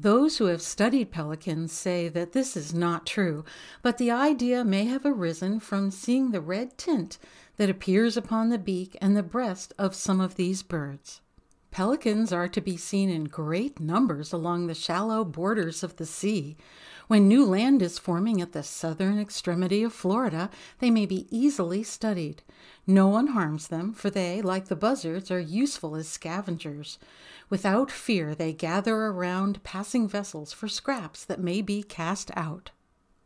Those who have studied pelicans say that this is not true, but the idea may have arisen from seeing the red tint that appears upon the beak and the breast of some of these birds. Pelicans are to be seen in great numbers along the shallow borders of the sea. When new land is forming at the southern extremity of Florida, they may be easily studied. No one harms them, for they, like the buzzards, are useful as scavengers. Without fear, they gather around passing vessels for scraps that may be cast out.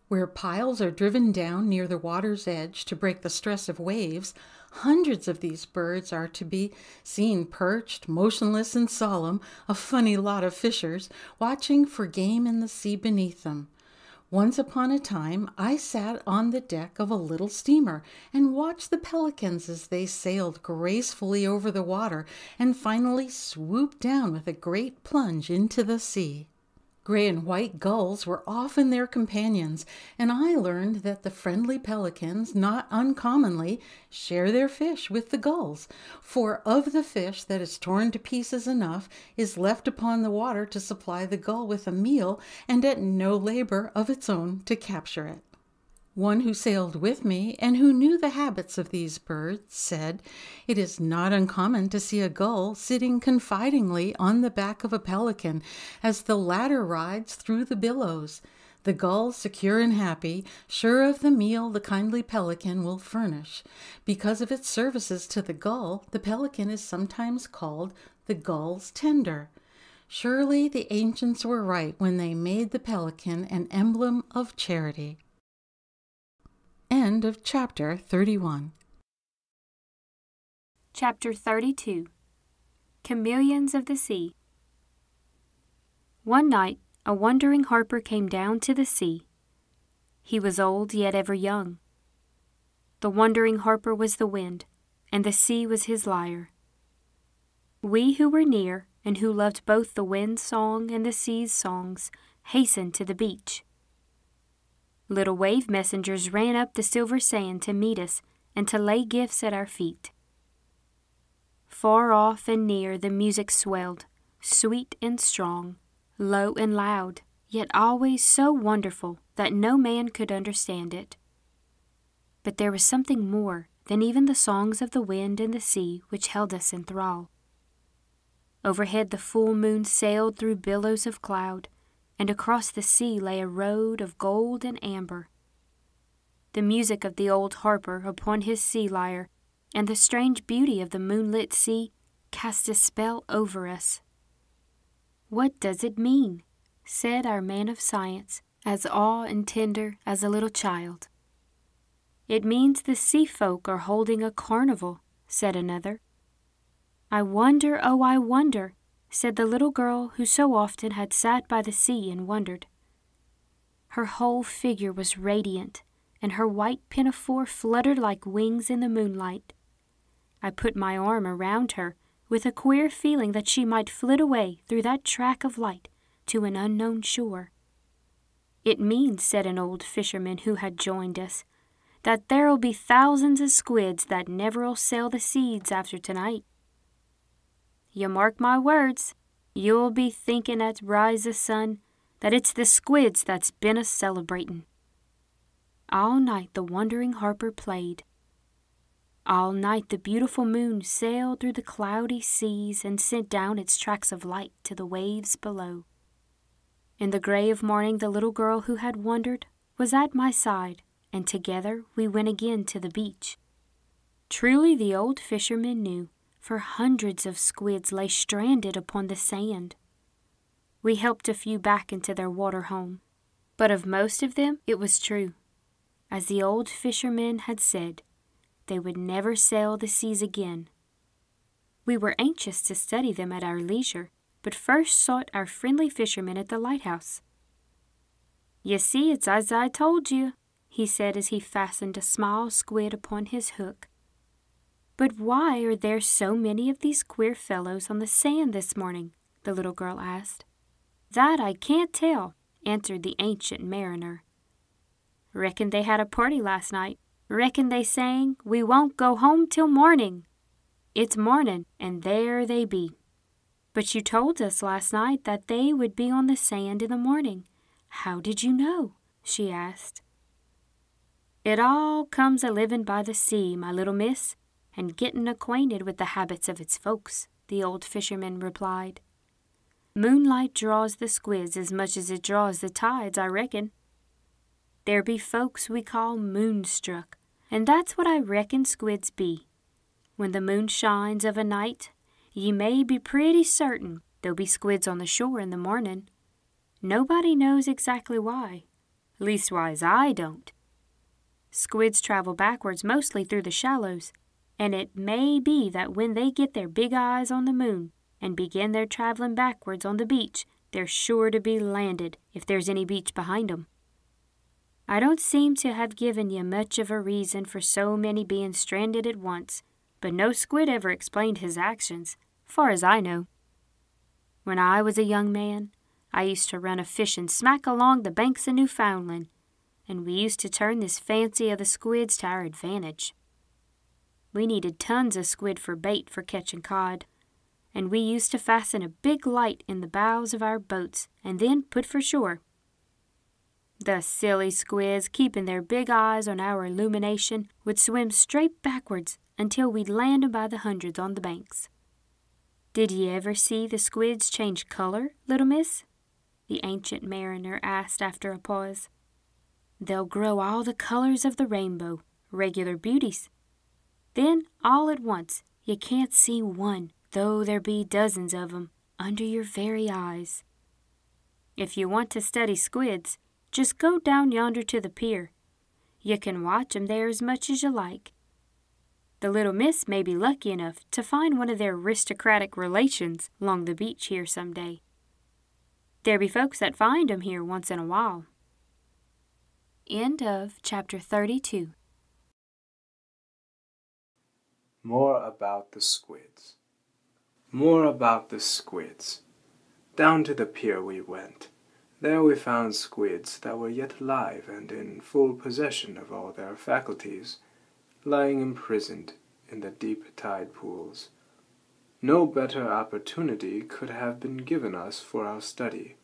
Where piles are driven down near the water's edge to break the stress of waves, hundreds of these birds are to be seen perched, motionless and solemn, a funny lot of fishers, watching for game in the sea beneath them. Once upon a time I sat on the deck of a little steamer and watched the pelicans as they sailed gracefully over the water and finally swooped down with a great plunge into the sea. Gray and white gulls were often their companions, and I learned that the friendly pelicans, not uncommonly, share their fish with the gulls, for of the fish that is torn to pieces enough is left upon the water to supply the gull with a meal and at no labor of its own to capture it. One who sailed with me and who knew the habits of these birds said, It is not uncommon to see a gull sitting confidingly on the back of a pelican as the latter rides through the billows. The gull, secure and happy, sure of the meal the kindly pelican will furnish. Because of its services to the gull, the pelican is sometimes called the gull's tender. Surely the ancients were right when they made the pelican an emblem of charity. End of chapter 31. Chapter 32 Chameleons of the Sea. One night, a wandering harper came down to the sea. He was old, yet ever young. The wandering harper was the wind, and the sea was his lyre. We who were near, and who loved both the wind's song and the sea's songs, hastened to the beach. Little wave messengers ran up the silver sand to meet us and to lay gifts at our feet. Far off and near the music swelled, sweet and strong, low and loud, yet always so wonderful that no man could understand it. But there was something more than even the songs of the wind and the sea which held us in thrall. Overhead the full moon sailed through billows of cloud, and across the sea lay a road of gold and amber. The music of the old harper upon his sea lyre and the strange beauty of the moonlit sea cast a spell over us. What does it mean? said our man of science, as awe and tender as a little child. It means the sea folk are holding a carnival, said another. I wonder, oh, I wonder, said the little girl who so often had sat by the sea and wondered. Her whole figure was radiant, and her white pinafore fluttered like wings in the moonlight. I put my arm around her with a queer feeling that she might flit away through that track of light to an unknown shore. It means, said an old fisherman who had joined us, that there'll be thousands of squids that never'll sail the seas after tonight. You mark my words, you'll be thinking at rise o' sun that it's the squids that's been a celebratin'. All night the wandering harper played. All night the beautiful moon sailed through the cloudy seas and sent down its tracks of light to the waves below. In the gray of morning, the little girl who had wandered was at my side, and together we went again to the beach. Truly, the old fisherman knew, for hundreds of squids lay stranded upon the sand. We helped a few back into their water home, but of most of them it was true. As the old fishermen had said, they would never sail the seas again. We were anxious to study them at our leisure, but first sought our friendly fisherman at the lighthouse. You see, it's as I told you, he said as he fastened a small squid upon his hook. But why are there so many of these queer fellows on the sand this morning? the little girl asked. That I can't tell, answered the ancient mariner. Reckon they had a party last night. Reckon they sang, We won't go home till morning. It's morning, and there they be. But you told us last night that they would be on the sand in the morning. How did you know? she asked. It all comes a living by the sea, my little miss, and getting acquainted with the habits of its folks, the old fisherman replied. Moonlight draws the squids as much as it draws the tides, I reckon. There be folks we call moonstruck, and that's what I reckon squids be. When the moon shines of a night, ye may be pretty certain there'll be squids on the shore in the morning. Nobody knows exactly why. Leastwise, I don't. Squids travel backwards mostly through the shallows, and it may be that when they get their big eyes on the moon and begin their traveling backwards on the beach, they're sure to be landed if there's any beach behind 'em. I don't seem to have given you much of a reason for so many being stranded at once, but no squid ever explained his actions, far as I know. When I was a young man, I used to run a fishing smack along the banks of Newfoundland, and we used to turn this fancy of the squids to our advantage. We needed tons of squid for bait for catching cod, and we used to fasten a big light in the bows of our boats and then put for shore. The silly squids, keeping their big eyes on our illumination, would swim straight backwards until we'd land 'em by the hundreds on the banks. Did ye ever see the squids change color, little miss? the ancient mariner asked after a pause. They'll grow all the colors of the rainbow, regular beauties. Then, all at once, you can't see one, though there be dozens of 'em, under your very eyes. If you want to study squids, just go down yonder to the pier. You can watch 'em there as much as you like. The little miss may be lucky enough to find one of their aristocratic relations along the beach here some day. There be folks that find 'em here once in a while. End of chapter 32. More about the squids. More about the squids. Down to the pier we went. There we found squids that were yet alive and in full possession of all their faculties, lying imprisoned in the deep tide pools. No better opportunity could have been given us for our study,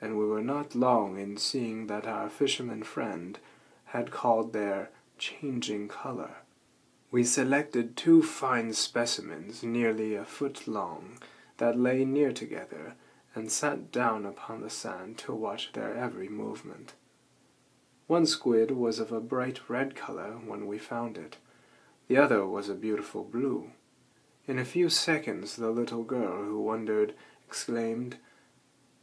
and we were not long in seeing that our fisherman friend had called their changing color. We selected two fine specimens nearly a foot long that lay near together and sat down upon the sand to watch their every movement. One squid was of a bright red color when we found it. The other was a beautiful blue. In a few seconds the little girl who wondered exclaimed,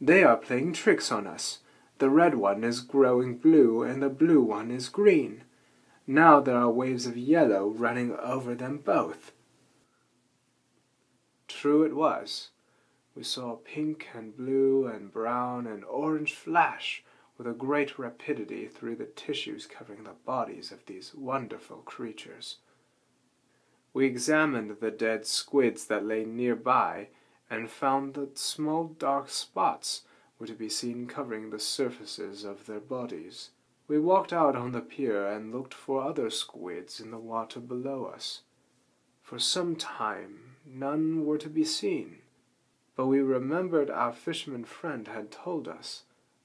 They are playing tricks on us. The red one is growing blue and the blue one is green. Now there are waves of yellow running over them both. True it was. We saw pink and blue and brown and orange flash with a great rapidity through the tissues covering the bodies of these wonderful creatures. We examined the dead squids that lay near by and found that small dark spots were to be seen covering the surfaces of their bodies. We walked out on the pier and looked for other squids in the water below us. For some time none were to be seen but we remembered our fisherman friend had told us,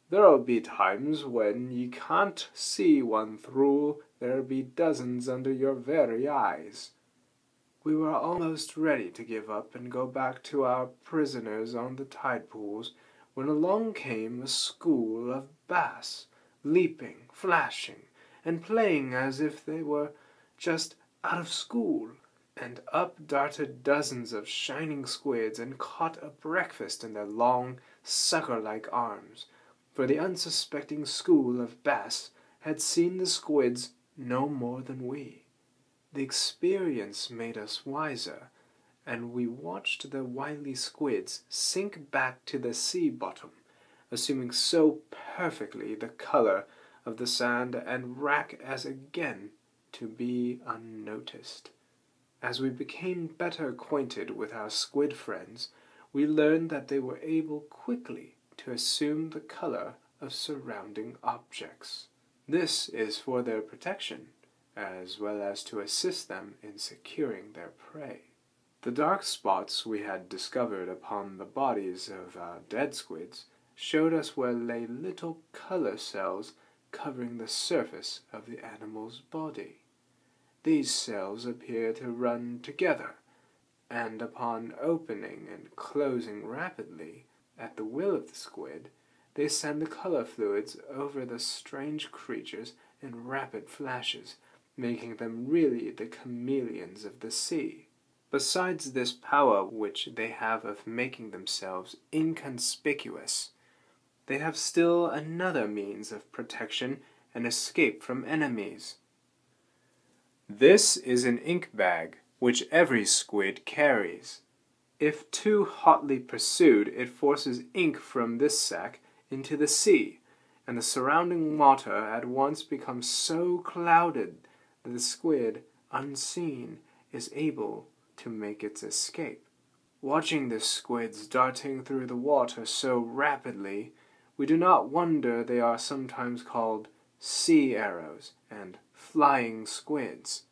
There'll be times when ye can't see one through, there'll be dozens under your very eyes. we were almost ready to give up and go back to our prisoners on the tide pools when along came a school of bass, leaping, flashing, and playing as if they were just out of school, and up darted dozens of shining squids and caught a breakfast in their long, sucker-like arms, for the unsuspecting school of bass had seen the squids no more than we. The experience made us wiser, and we watched the wily squids sink back to the sea bottom, assuming so perfectly the color of the sand and rack as again to be unnoticed. As we became better acquainted with our squid friends, we learned that they were able quickly to assume the color of surrounding objects. This is for their protection, as well as to assist them in securing their prey. The dark spots we had discovered upon the bodies of our dead squids showed us where lay little color cells covering the surface of the animal's body. These cells appear to run together, and upon opening and closing rapidly, at the will of the squid, they send the color fluids over the strange creatures in rapid flashes, making them really the chameleons of the sea. Besides this power which they have of making themselves inconspicuous, they have still another means of protection and escape from enemies. This is an ink bag which every squid carries. If too hotly pursued, it forces ink from this sac into the sea, and the surrounding water at once becomes so clouded that the squid, unseen, is able to make its escape. Watching the squids darting through the water so rapidly, we do not wonder they are sometimes called sea arrows and flying squids.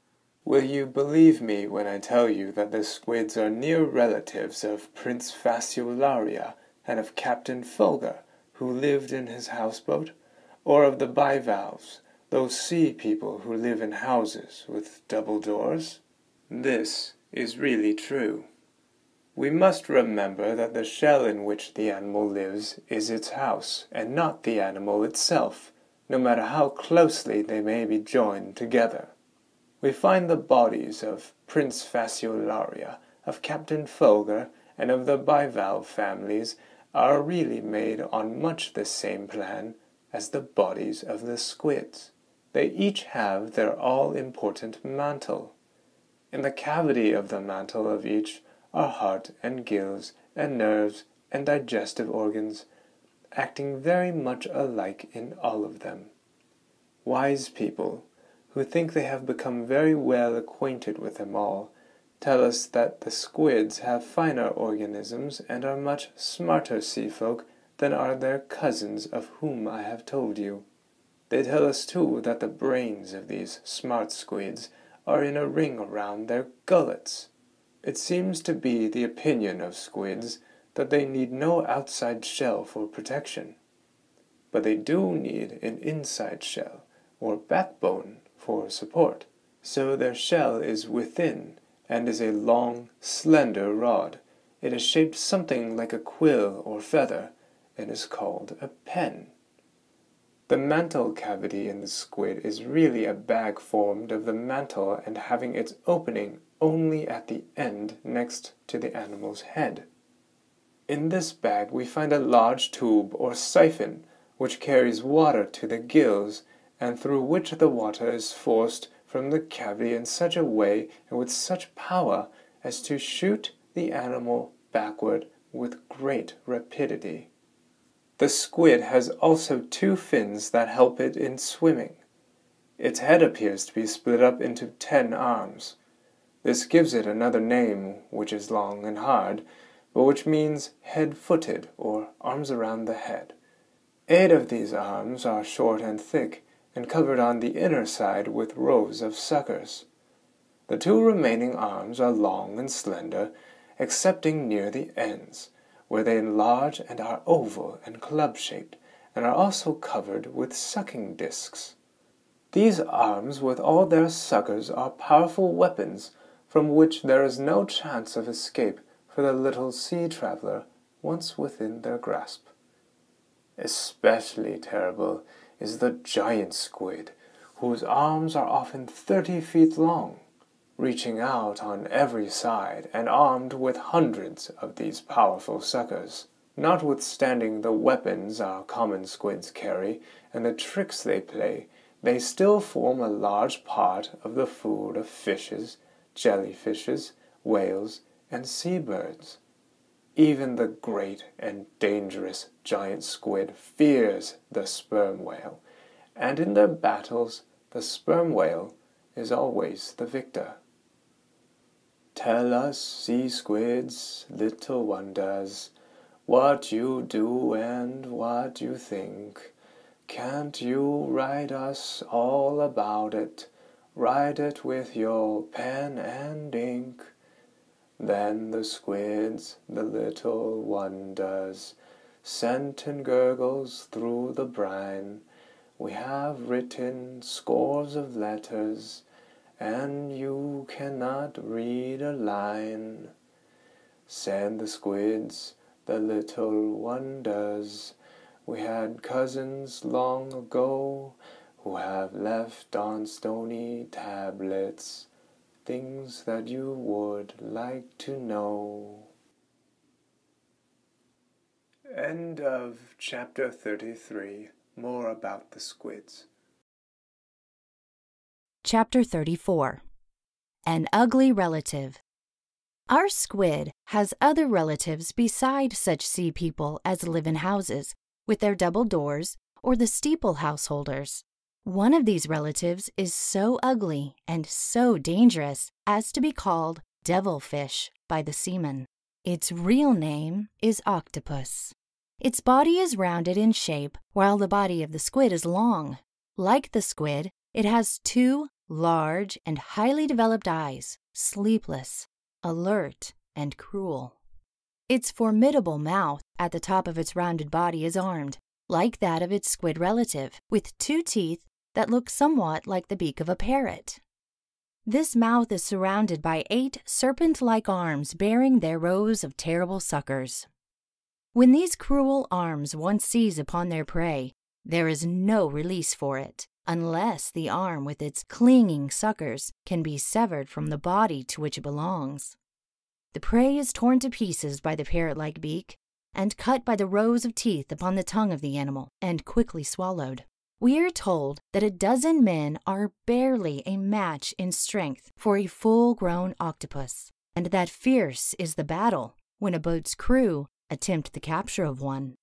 Will you believe me when I tell you that the squids are near relatives of Prince Fasciolaria and of Captain Fulgur, who lived in his houseboat, or of the bivalves, those sea people who live in houses with double doors? This is really true. We must remember that the shell in which the animal lives is its house, and not the animal itself, no matter how closely they may be joined together. We find the bodies of Prince Fasciolaria, of Captain Fulgur, and of the bivalve families are really made on much the same plan as the bodies of the squids. They each have their all-important mantle. In the cavity of the mantle of each are heart and gills and nerves and digestive organs, acting very much alike in all of them. Wise people, who think they have become very well acquainted with them all, tell us that the squids have finer organisms and are much smarter sea folk than are their cousins of whom I have told you. They tell us too that the brains of these smart squids are in a ring around their gullets. It seems to be the opinion of squids that they need no outside shell for protection. But they do need an inside shell, or backbone, for support. So their shell is within and is a long, slender rod. It is shaped something like a quill or feather, and is called a pen. The mantle cavity in the squid is really a bag formed of the mantle and having its opening only at the end next to the animal's head. In this bag we find a large tube or siphon which carries water to the gills and through which the water is forced from the cavity in such a way and with such power as to shoot the animal backward with great rapidity. The squid has also two fins that help it in swimming. Its head appears to be split up into ten arms. This gives it another name which is long and hard, but which means head-footed or arms around the head. Eight of these arms are short and thick, and covered on the inner side with rows of suckers. The two remaining arms are long and slender, excepting near the ends, where they enlarge and are oval and club-shaped, and are also covered with sucking discs. These arms with all their suckers are powerful weapons, from which there is no chance of escape for the little sea traveler once within their grasp. Especially terrible is the giant squid, whose arms are often thirty feet long, reaching out on every side and armed with hundreds of these powerful suckers. Notwithstanding the weapons our common squids carry and the tricks they play, they still form a large part of the food of fishes, jellyfishes, whales, and seabirds. Even the great and dangerous giant squid fears the sperm whale, and in their battles the sperm whale is always the victor. Tell us, sea squids, little wonders, what you do and what you think. Can't you write us all about it? Write it with your pen and ink. Then the squids, the little wonders, scent and gurgles through the brine. We have written scores of letters, and you cannot read a line. Send the squids, the little wonders, we had cousins long ago who have left on stony tablets things that you would like to know. End of chapter 33. More about the squids. Chapter 34 An Ugly Relative. Our squid has other relatives beside such sea people as live in houses, with their double doors, or the steeple householders. One of these relatives is so ugly and so dangerous as to be called devilfish by the seamen. Its real name is octopus. Its body is rounded in shape, while the body of the squid is long. Like the squid, it has two large and highly developed eyes, sleepless, alert, and cruel. Its formidable mouth at the top of its rounded body is armed, like that of its squid relative, with two teeth that look somewhat like the beak of a parrot. This mouth is surrounded by eight serpent like arms bearing their rows of terrible suckers. When these cruel arms once seize upon their prey, there is no release for it, unless the arm with its clinging suckers can be severed from the body to which it belongs. The prey is torn to pieces by the parrot like beak, and cut by the rows of teeth upon the tongue of the animal, and quickly swallowed. We are told that a dozen men are barely a match in strength for a full grown octopus, and that fierce is the battle when a boat's crew attempt the capture of one.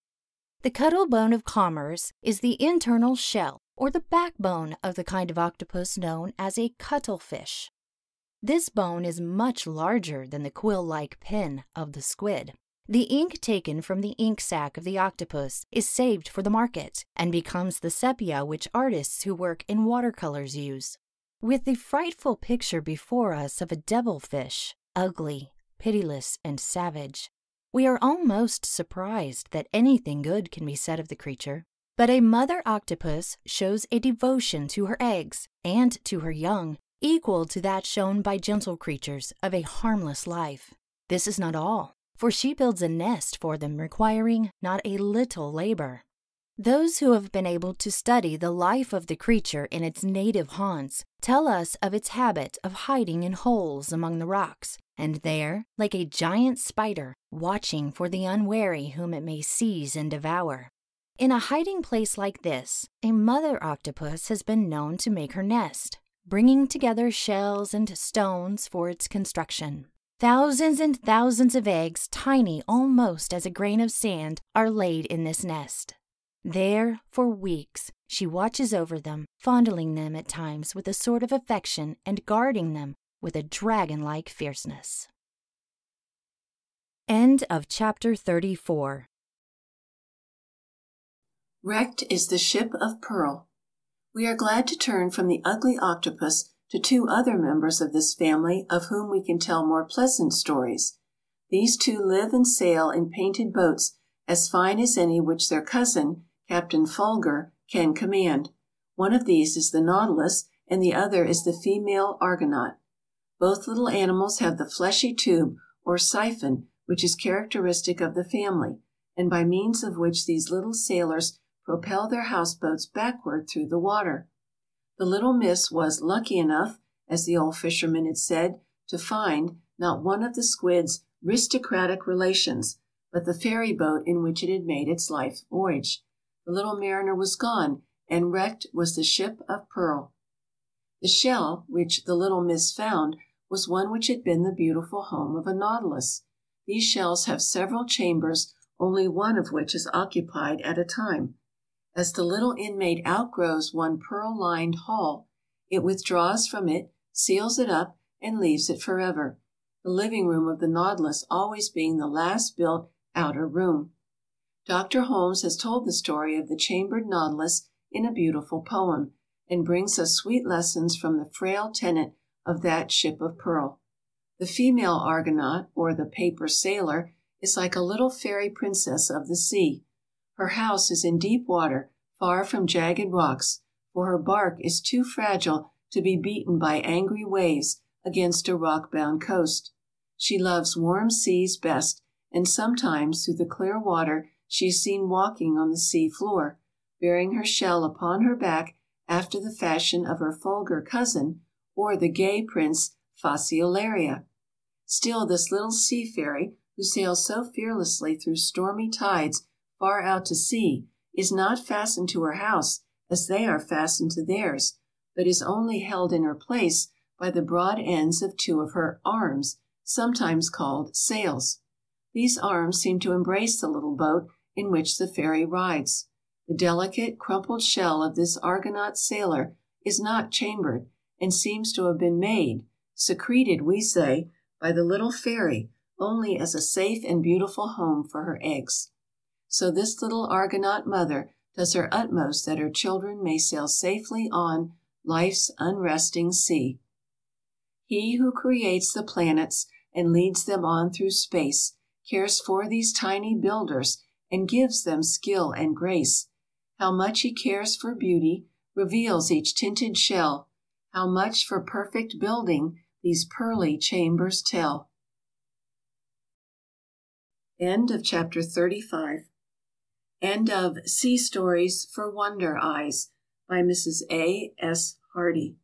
The cuttlebone of commerce is the internal shell or the backbone of the kind of octopus known as a cuttlefish. This bone is much larger than the quill like pin of the squid. The ink taken from the ink sac of the octopus is saved for the market and becomes the sepia which artists who work in watercolors use. With the frightful picture before us of a devilfish, ugly, pitiless, and savage, we are almost surprised that anything good can be said of the creature. But a mother octopus shows a devotion to her eggs and to her young equal to that shown by gentle creatures of a harmless life. This is not all for she builds a nest for them requiring not a little labor. Those who have been able to study the life of the creature in its native haunts tell us of its habit of hiding in holes among the rocks, and there, like a giant spider, watching for the unwary whom it may seize and devour. In a hiding place like this, a mother octopus has been known to make her nest, bringing together shells and stones for its construction. Thousands and thousands of eggs, tiny almost as a grain of sand, are laid in this nest. There, for weeks, she watches over them, fondling them at times with a sort of affection and guarding them with a dragon like fierceness. End of chapter 34. Wrecked is the ship of Pearl. We are glad to turn from the ugly octopus to two other members of this family of whom we can tell more pleasant stories. These two live and sail in painted boats as fine as any which their cousin, Captain Fulgur, can command. One of these is the Nautilus and the other is the female Argonaut. Both little animals have the fleshy tube or siphon which is characteristic of the family, and by means of which these little sailors propel their houseboats backward through the water. The little Miss was "lucky enough," as the old fisherman had said, to find, not one of the squid's "'ristocratic relations," but the ferry boat in which it had made its life voyage. The little mariner was gone, and wrecked was the ship of Pearl. The shell which "the little Miss" found was one which had been the beautiful home of a nautilus. These shells have several chambers, only one of which is occupied at a time. As the little inmate outgrows one pearl lined hull, it withdraws from it, seals it up, and leaves it forever, the living room of the nautilus always being the last built outer room. Dr. Holmes has told the story of the chambered nautilus in a beautiful poem, and brings us sweet lessons from the frail tenant of that ship of pearl. The female argonaut, or the paper sailor, is like a little fairy princess of the sea. Her house is in deep water, far from jagged rocks, for her bark is too fragile to be beaten by angry waves against a rock bound coast. She loves warm seas best, and sometimes through the clear water she is seen walking on the sea floor, bearing her shell upon her back after the fashion of her vulgar cousin, or the gay Prince Fasciolaria. Still this little sea fairy, who sails so fearlessly through stormy tides far out to sea, is not fastened to her house as they are fastened to theirs, but is only held in her place by the broad ends of two of her "arms," sometimes called sails. These arms seem to embrace the little boat in which the fairy rides. The delicate, crumpled shell of this argonaut sailor is not chambered, and seems to have been made secreted, we say by the little fairy only as a safe and beautiful home for her eggs so this little Argonaut mother does her utmost that her children may sail safely on life's unresting sea. He who creates the planets and leads them on through space cares for these tiny builders and gives them skill and grace. How much he cares for beauty reveals each tinted shell, how much for perfect building these pearly chambers tell. End of chapter 35 End of "Sea Stories for Wonder Eyes," by Mrs. A. S. Hardy.